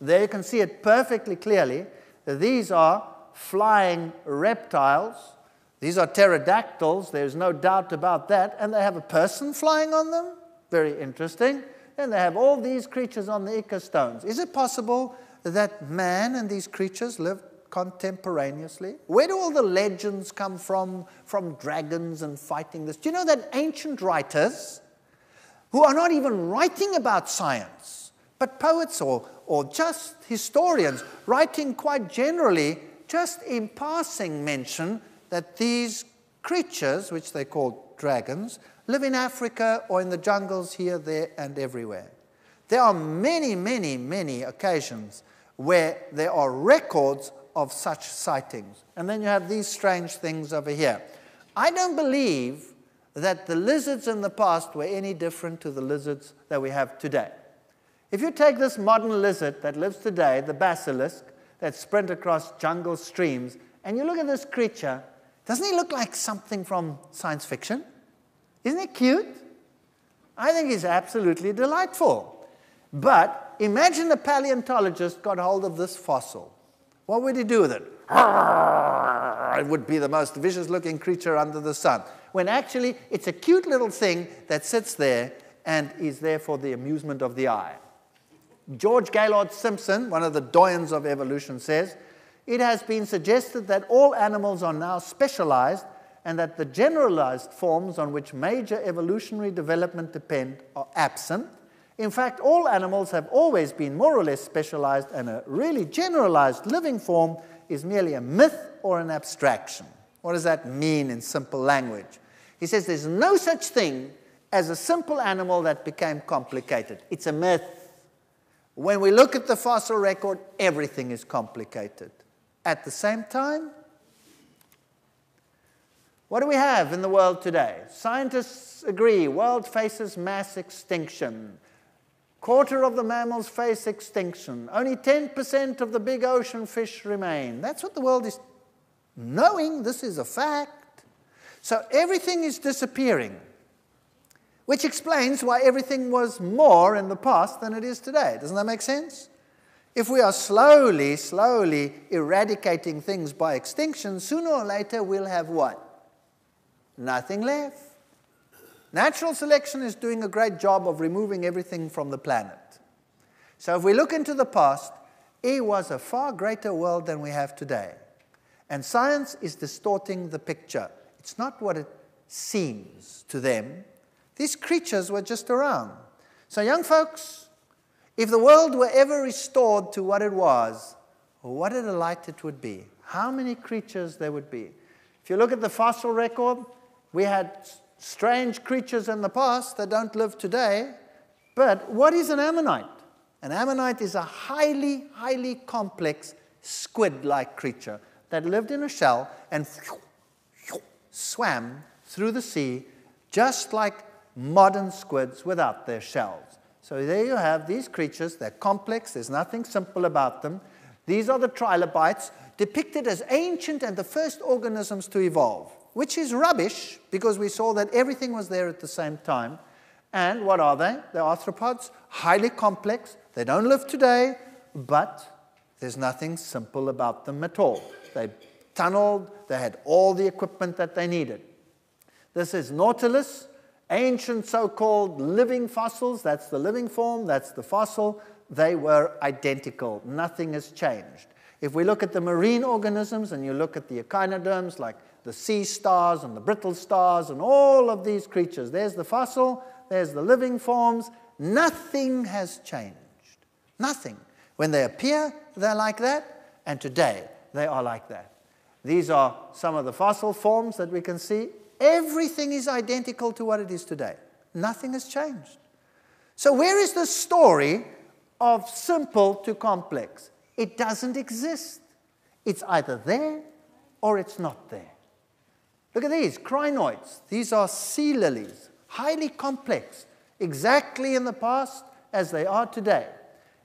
There you can see it perfectly clearly. These are flying reptiles. These are pterodactyls, there's no doubt about that. And they have a person flying on them. Very interesting. And they have all these creatures on the Ica stones. Is it possible that man and these creatures lived contemporaneously? Where do all the legends come from, from dragons and fighting this? Do you know that ancient writers who are not even writing about science, but poets or, or just historians writing quite generally, just in passing, mention that these creatures, which they call dragons, live in Africa or in the jungles here, there, and everywhere. There are many, many, many occasions where there are records of such sightings. And then you have these strange things over here. I don't believe that the lizards in the past were any different to the lizards that we have today. If you take this modern lizard that lives today, the basilisk, that sprint across jungle streams, and you look at this creature, doesn't he look like something from science fiction? Isn't it cute? I think he's absolutely delightful. But imagine a paleontologist got hold of this fossil. What would he do with it? It would be the most vicious looking creature under the sun. When actually, it's a cute little thing that sits there and is there for the amusement of the eye. George Gaylord Simpson, one of the doyens of evolution, says it has been suggested that all animals are now specialized and that the generalized forms on which major evolutionary development depend are absent in fact, all animals have always been more or less specialized, and a really generalized living form is merely a myth or an abstraction. What does that mean in simple language? He says there's no such thing as a simple animal that became complicated. It's a myth. When we look at the fossil record, everything is complicated. At the same time, what do we have in the world today? Scientists agree world faces mass extinction. Quarter of the mammals face extinction. Only 10% of the big ocean fish remain. That's what the world is knowing. This is a fact. So everything is disappearing, which explains why everything was more in the past than it is today. Doesn't that make sense? If we are slowly, slowly eradicating things by extinction, sooner or later we'll have what? Nothing left. Natural selection is doing a great job of removing everything from the planet. So if we look into the past, it was a far greater world than we have today. And science is distorting the picture. It's not what it seems to them. These creatures were just around. So, young folks, if the world were ever restored to what it was, what a delight it would be. How many creatures there would be. If you look at the fossil record, we had strange creatures in the past that don't live today. But what is an ammonite? An ammonite is a highly, highly complex squid like creature. that lived in a shell and swam through the sea just like modern squids without their shells. So there you have these creatures. They're complex. There's nothing simple about them. These are the trilobites, depicted as ancient and the first organisms to evolve, which is rubbish because we saw that everything was there at the same time. And what are they? They're arthropods, highly complex. They don't live today, but there's nothing simple about them at all. They tunneled, they had all the equipment that they needed. This is Nautilus, ancient so called living fossils. That's the living form, that's the fossil. They were identical, nothing has changed. If we look at the marine organisms and you look at the echinoderms like the sea stars and the brittle stars and all of these creatures, there's the fossil, there's the living forms. Nothing has changed. Nothing. When they appear, they're like that, and today they are like that. These are some of the fossil forms that we can see. Everything is identical to what it is today. Nothing has changed. So, where is the story of simple to complex? It doesn't exist. It's either there or it's not there. Look at these crinoids. These are sea lilies, highly complex, exactly in the past as they are today.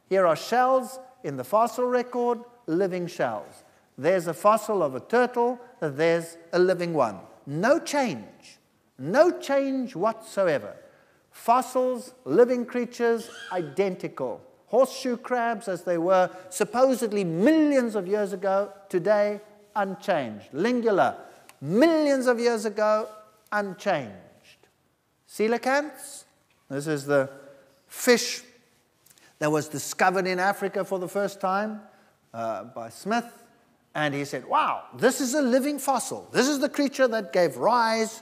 Here are shells in the fossil record, living shells. There's a fossil of a turtle, there's a living one. No change. No change whatsoever. Fossils, living creatures, identical. Horseshoe crabs, as they were supposedly millions of years ago, today unchanged. Lingula, millions of years ago, unchanged. Coelacanths, this is the fish that was discovered in Africa for the first time uh, by Smith. And he said, Wow, this is a living fossil. This is the creature that gave rise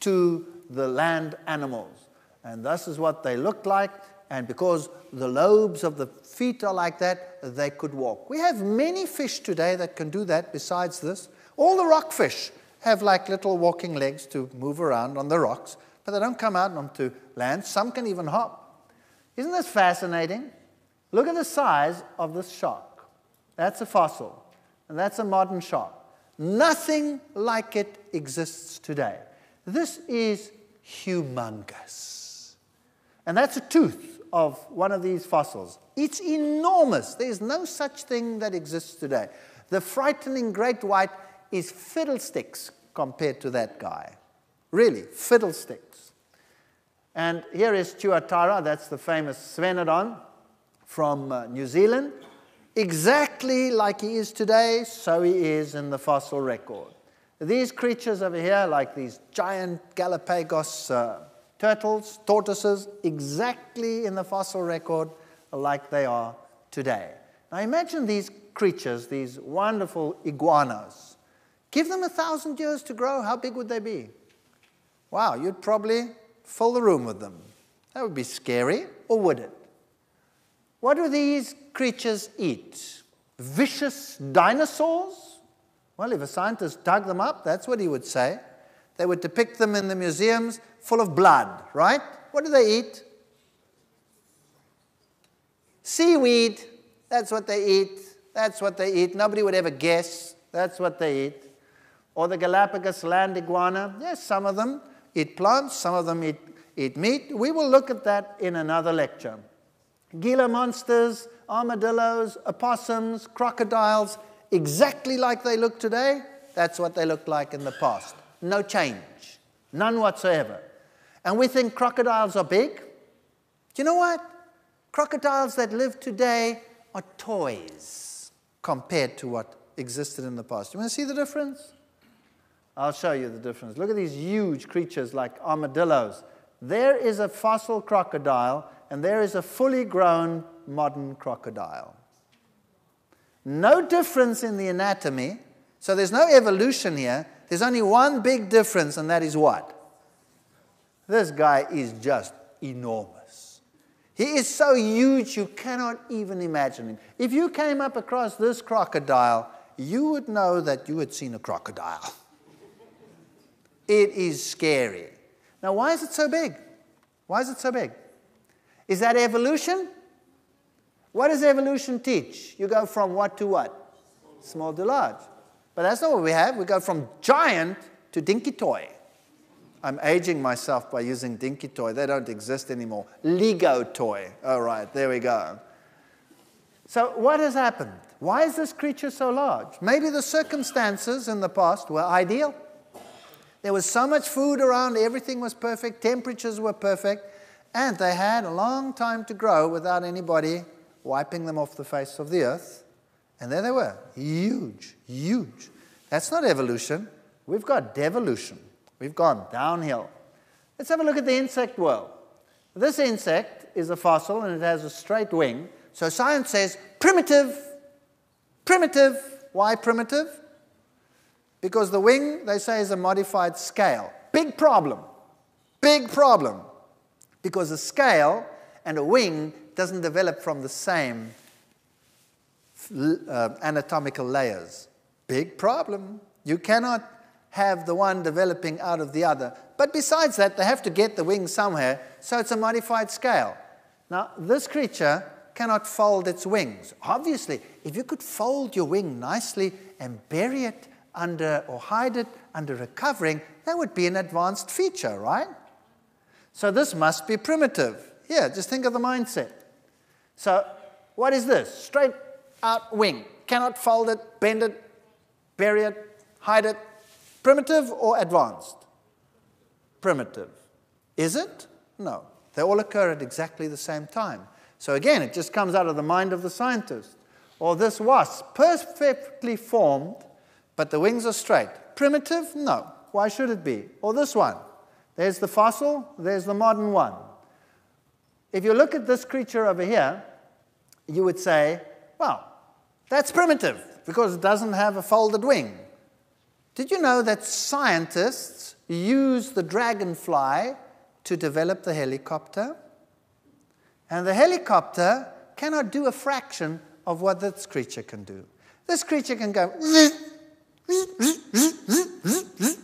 to the land animals. And this is what they looked like. And because the lobes of the feet are like that, they could walk. We have many fish today that can do that besides this. All the rockfish have like little walking legs to move around on the rocks, but they don't come out onto land. Some can even hop. Isn't this fascinating? Look at the size of this shark. That's a fossil. And that's a modern shark. Nothing like it exists today. This is humongous. And that's a tooth of one of these fossils. It's enormous. There's no such thing that exists today. The frightening great white is fiddlesticks compared to that guy. Really, fiddlesticks. And here is Tuatara, that's the famous Sphenodon from uh, New Zealand. Exactly like he is today, so he is in the fossil record. These creatures over here, like these giant Galapagos uh, turtles, tortoises, exactly in the fossil record like they are today. Now imagine these creatures, these wonderful iguanas. Give them a thousand years to grow, how big would they be? Wow, you'd probably fill the room with them. That would be scary, or would it? What do these creatures eat? Vicious dinosaurs? Well, if a scientist dug them up, that's what he would say. They would depict them in the museums full of blood, right? What do they eat? Seaweed. That's what they eat. That's what they eat. Nobody would ever guess. That's what they eat. Or the Galapagos land iguana. Yes, some of them eat plants, some of them eat, eat meat. We will look at that in another lecture. Gila monsters, armadillos, opossums, crocodiles, exactly like they look today, that's what they looked like in the past. No change, none whatsoever. And we think crocodiles are big. Do you know what? Crocodiles that live today are toys compared to what existed in the past. You want to see the difference? I'll show you the difference. Look at these huge creatures like armadillos. There is a fossil crocodile and there is a fully grown modern crocodile. No difference in the anatomy, so there's no evolution here. There's only one big difference, and that is what? This guy is just enormous. He is so huge you cannot even imagine him. If you came up across this crocodile, you would know that you had seen a crocodile. It is scary. Now, why is it so big? Why is it so big? Is that evolution? What does evolution teach? You go from what to what? Small to large. But that's not what we have. We go from giant to dinky toy. I'm aging myself by using dinky toy. They don't exist anymore. Lego toy. All right, there we go. So, what has happened? Why is this creature so large? Maybe the circumstances in the past were ideal. There was so much food around, everything was perfect, temperatures were perfect, and they had a long time to grow without anybody wiping them off the face of the earth. And there they were, huge, huge. That's not evolution. We've got devolution. We've gone downhill. Let's have a look at the insect world. This insect is a fossil and it has a straight wing. So science says primitive, primitive. Why primitive? Because the wing, they say, is a modified scale. Big problem. Big problem. Because a scale and a wing doesn't develop from the same uh, anatomical layers. Big problem. You cannot have the one developing out of the other. But besides that, they have to get the wing somewhere, so it's a modified scale. Now, this creature cannot fold its wings. Obviously, if you could fold your wing nicely and bury it under or hide it under a covering, that would be an advanced feature, right? So this must be primitive. Yeah, just think of the mindset. So, what is this? Straight out wing. Cannot fold it, bend it, bury it, hide it. Primitive or advanced? Primitive. Is it? No. They all occur at exactly the same time. So again, it just comes out of the mind of the scientist. Or this wasp, perfectly formed, but the wings are straight. Primitive? No. Why should it be? Or this one. There's the fossil, there's the modern one. If you look at this creature over here, you would say, well, that's primitive because it doesn't have a folded wing. Did you know that scientists use the dragonfly to develop the helicopter? And the helicopter cannot do a fraction of what this creature can do. This creature can go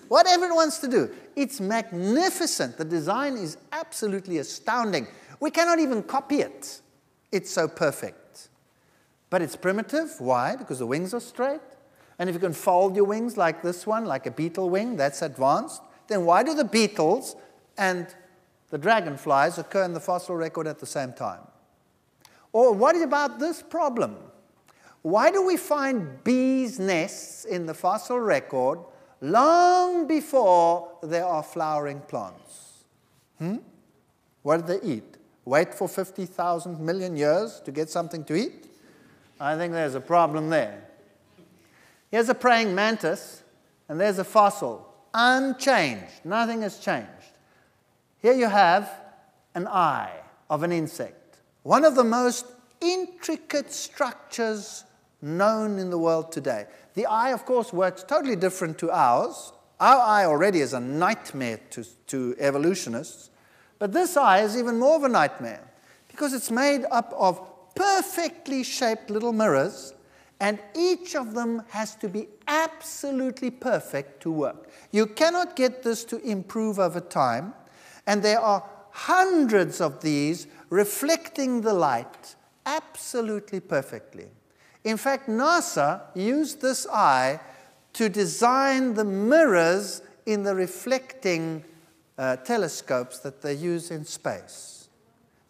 whatever it wants to do. It's magnificent. The design is absolutely astounding. We cannot even copy it. It's so perfect. But it's primitive. Why? Because the wings are straight. And if you can fold your wings like this one, like a beetle wing, that's advanced. Then why do the beetles and the dragonflies occur in the fossil record at the same time? Or what about this problem? Why do we find bees' nests in the fossil record long before there are flowering plants? Hmm? What do they eat? Wait for 50,000 million years to get something to eat? I think there's a problem there. Here's a praying mantis, and there's a fossil, unchanged. Nothing has changed. Here you have an eye of an insect, one of the most intricate structures known in the world today. The eye, of course, works totally different to ours. Our eye already is a nightmare to, to evolutionists, but this eye is even more of a nightmare because it's made up of perfectly shaped little mirrors, and each of them has to be absolutely perfect to work. You cannot get this to improve over time, and there are hundreds of these reflecting the light absolutely perfectly. In fact, NASA used this eye to design the mirrors in the reflecting uh, telescopes that they use in space.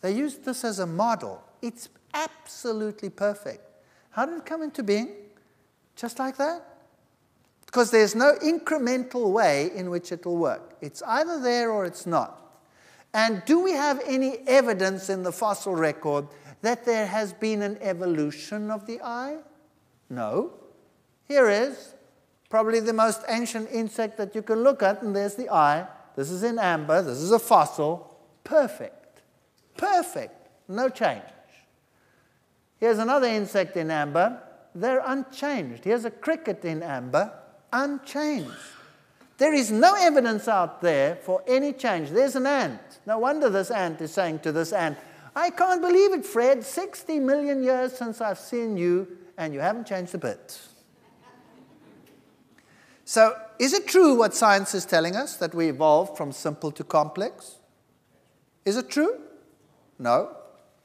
They used this as a model. It's absolutely perfect. How did it come into being? Just like that? Because there's no incremental way in which it will work. It's either there or it's not. And do we have any evidence in the fossil record that there has been an evolution of the eye? No. Here is probably the most ancient insect that you can look at, and there's the eye. This is in amber, this is a fossil. Perfect. Perfect. No change. Here's another insect in amber. They're unchanged. Here's a cricket in amber, unchanged. There is no evidence out there for any change. There's an ant. No wonder this ant is saying to this ant, I can't believe it, Fred. 60 million years since I've seen you, and you haven't changed a bit. So, is it true what science is telling us that we evolved from simple to complex? Is it true? No.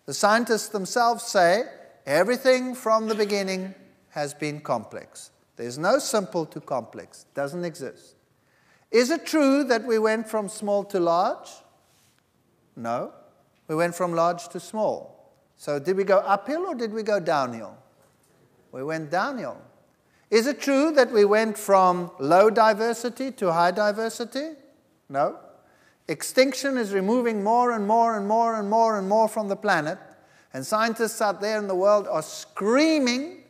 The scientists themselves say everything from the beginning has been complex. There's no simple to complex, doesn't exist. Is it true that we went from small to large? No. We went from large to small. So did we go uphill or did we go downhill? We went downhill. Is it true that we went from low diversity to high diversity? No. Extinction is removing more and more and more and more and more from the planet. And scientists out there in the world are screaming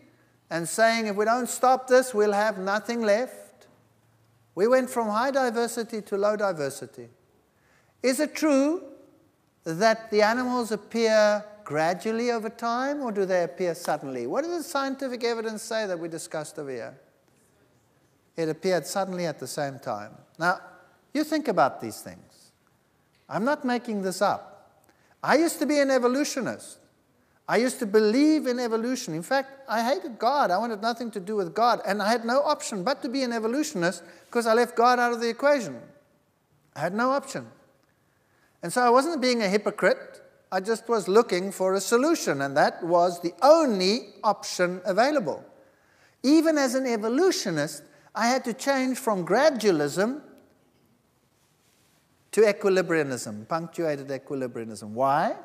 and saying if we don't stop this, we'll have nothing left. We went from high diversity to low diversity. Is it true that the animals appear gradually over time or do they appear suddenly? What does the scientific evidence say that we discussed over here? It appeared suddenly at the same time. Now, you think about these things. I'm not making this up. I used to be an evolutionist. I used to believe in evolution. In fact, I hated God. I wanted nothing to do with God. And I had no option but to be an evolutionist because I left God out of the equation. I had no option. And so I wasn't being a hypocrite. I just was looking for a solution, and that was the only option available. Even as an evolutionist, I had to change from gradualism to equilibrianism, punctuated equilibrianism. Why?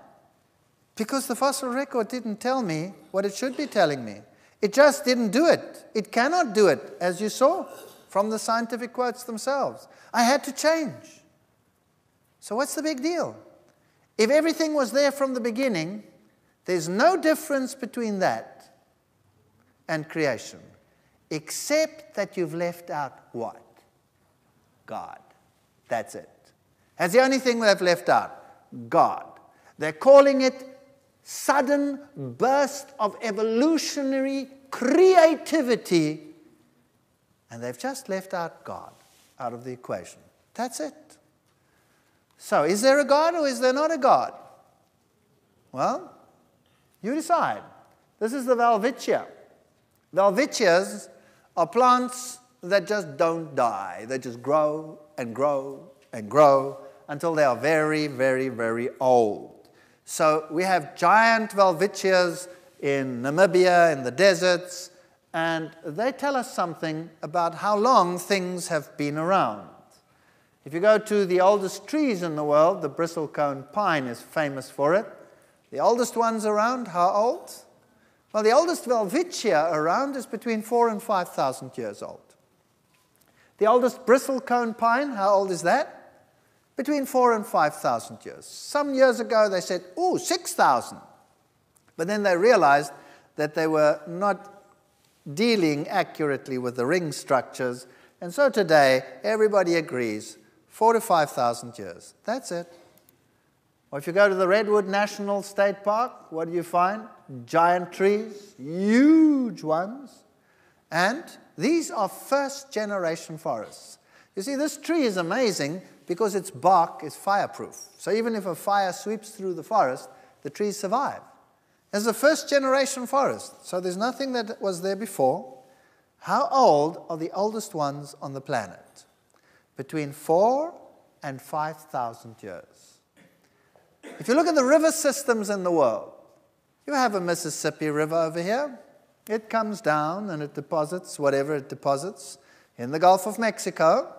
Because the fossil record didn't tell me what it should be telling me. It just didn't do it. It cannot do it, as you saw from the scientific quotes themselves. I had to change. So, what's the big deal? If everything was there from the beginning, there's no difference between that and creation, except that you've left out what? God. That's it. That's the only thing they've left out God. They're calling it sudden burst of evolutionary creativity, and they've just left out God out of the equation. That's it. So, is there a God or is there not a God? Well, you decide. This is the Welwitschia. Welwitschias are plants that just don't die. They just grow and grow and grow until they are very, very, very old. So we have giant Welwitschias in Namibia, in the deserts, and they tell us something about how long things have been around. If you go to the oldest trees in the world, the bristlecone pine is famous for it. The oldest ones around, how old? Well, the oldest Welwitschia around is between four and 5,000 years old. The oldest bristlecone pine, how old is that? Between four and 5,000 years. Some years ago they said, oh, 6,000. But then they realized that they were not dealing accurately with the ring structures. And so today, everybody agrees four to 5,000 years. That's it. Or if you go to the Redwood National State Park, what do you find? Giant trees, huge ones. And these are first generation forests. You see, this tree is amazing because its bark is fireproof. So even if a fire sweeps through the forest, the trees survive. It's a first generation forest, so there's nothing that was there before. How old are the oldest ones on the planet? Between four and 5,000 years. If you look at the river systems in the world, you have a Mississippi River over here. It comes down and it deposits whatever it deposits in the Gulf of Mexico,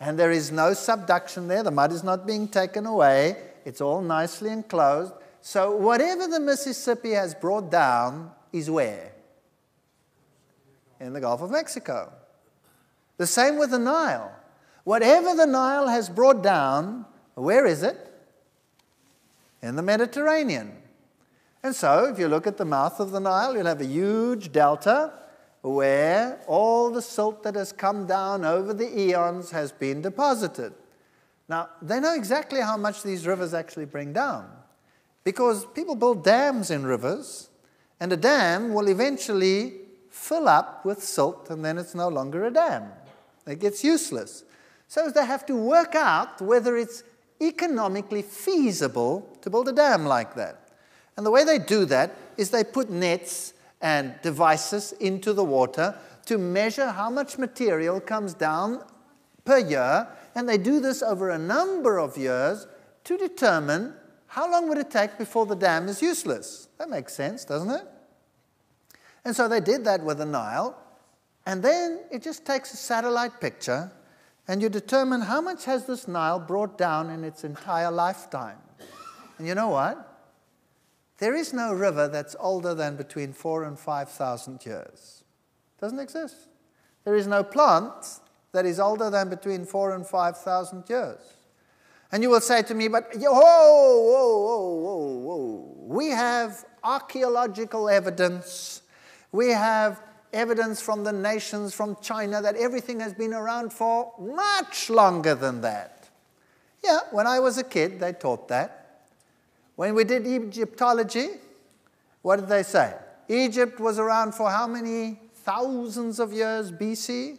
and there is no subduction there. The mud is not being taken away, it's all nicely enclosed. So, whatever the Mississippi has brought down is where? In the Gulf of Mexico. The same with the Nile. Whatever the Nile has brought down, where is it? In the Mediterranean. And so, if you look at the mouth of the Nile, you'll have a huge delta where all the silt that has come down over the eons has been deposited. Now, they know exactly how much these rivers actually bring down because people build dams in rivers, and a dam will eventually fill up with silt, and then it's no longer a dam. It gets useless. So they have to work out whether it's economically feasible to build a dam like that. And the way they do that is they put nets and devices into the water to measure how much material comes down per year, and they do this over a number of years to determine how long would it take before the dam is useless. That makes sense, doesn't it? And so they did that with the Nile, And then it just takes a satellite picture and you determine how much has this Nile brought down in its entire lifetime. And you know what? There is no river that's older than between four and 5,000 years. Doesn't exist. There is no plant that is older than between four and 5,000 years. And you will say to me, but whoa, whoa, whoa, whoa, whoa. We have archaeological evidence. We have evidence from the nations, from China, that everything has been around for much longer than that. Yeah, when I was a kid, they taught that. When we did Egyptology, what did they say? Egypt was around for how many thousands of years BC?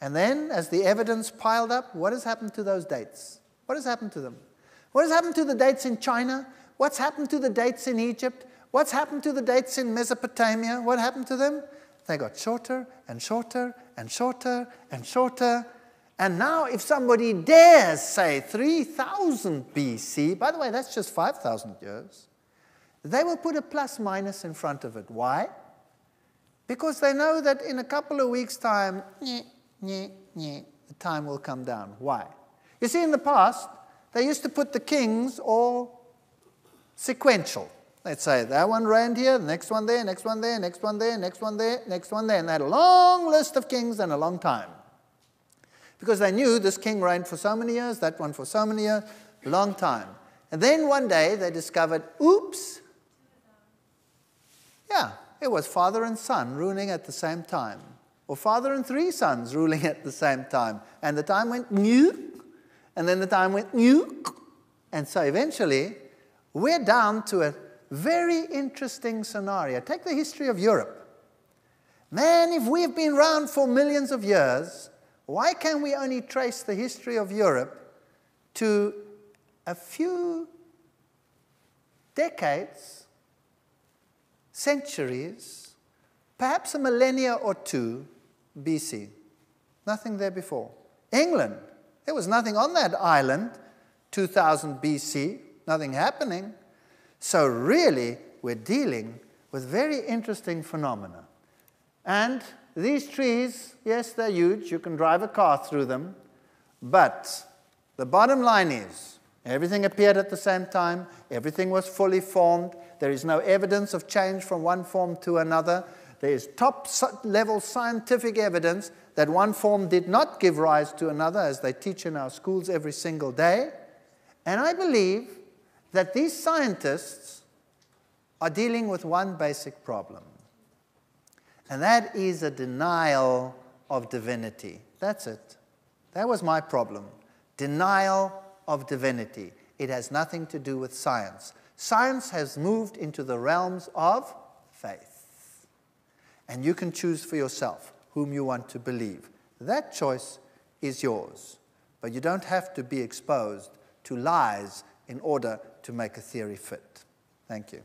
And then, as the evidence piled up, what has happened to those dates? What has happened to them? What has happened to the dates in China? What's happened to the dates in Egypt? What's happened to the dates in Mesopotamia? What happened to them? They got shorter and shorter and shorter and shorter. And now, if somebody dares say 3000 BC, by the way, that's just 5,000 years, they will put a plus minus in front of it. Why? Because they know that in a couple of weeks' time, the time will come down. Why? You see, in the past, they used to put the kings all sequential. Let's say that one reigned here, the next one there, next one there, next one there, next one there, next one there. And they had a long list of kings and a long time. Because they knew this king reigned for so many years, that one for so many years, long time. And then one day they discovered, oops, yeah, it was father and son ruling at the same time. Or father and three sons ruling at the same time. And the time went new and then the time went, Nuke. and so eventually we're down to a very interesting scenario. Take the history of Europe. Man, if we've been around for millions of years, why can we only trace the history of Europe to a few decades, centuries, perhaps a millennia or two BC? Nothing there before. England, there was nothing on that island 2000 BC, nothing happening. So, really, we're dealing with very interesting phenomena. And these trees, yes, they're huge. You can drive a car through them. But the bottom line is everything appeared at the same time, everything was fully formed. There is no evidence of change from one form to another. There is top level scientific evidence that one form did not give rise to another, as they teach in our schools every single day. And I believe that these scientists are dealing with one basic problem, and that is a denial of divinity. That's it. That was my problem. Denial of divinity. It has nothing to do with science. Science has moved into the realms of faith. And you can choose for yourself whom you want to believe. That choice is yours. But you don't have to be exposed to lies in order to make a theory fit. Thank you.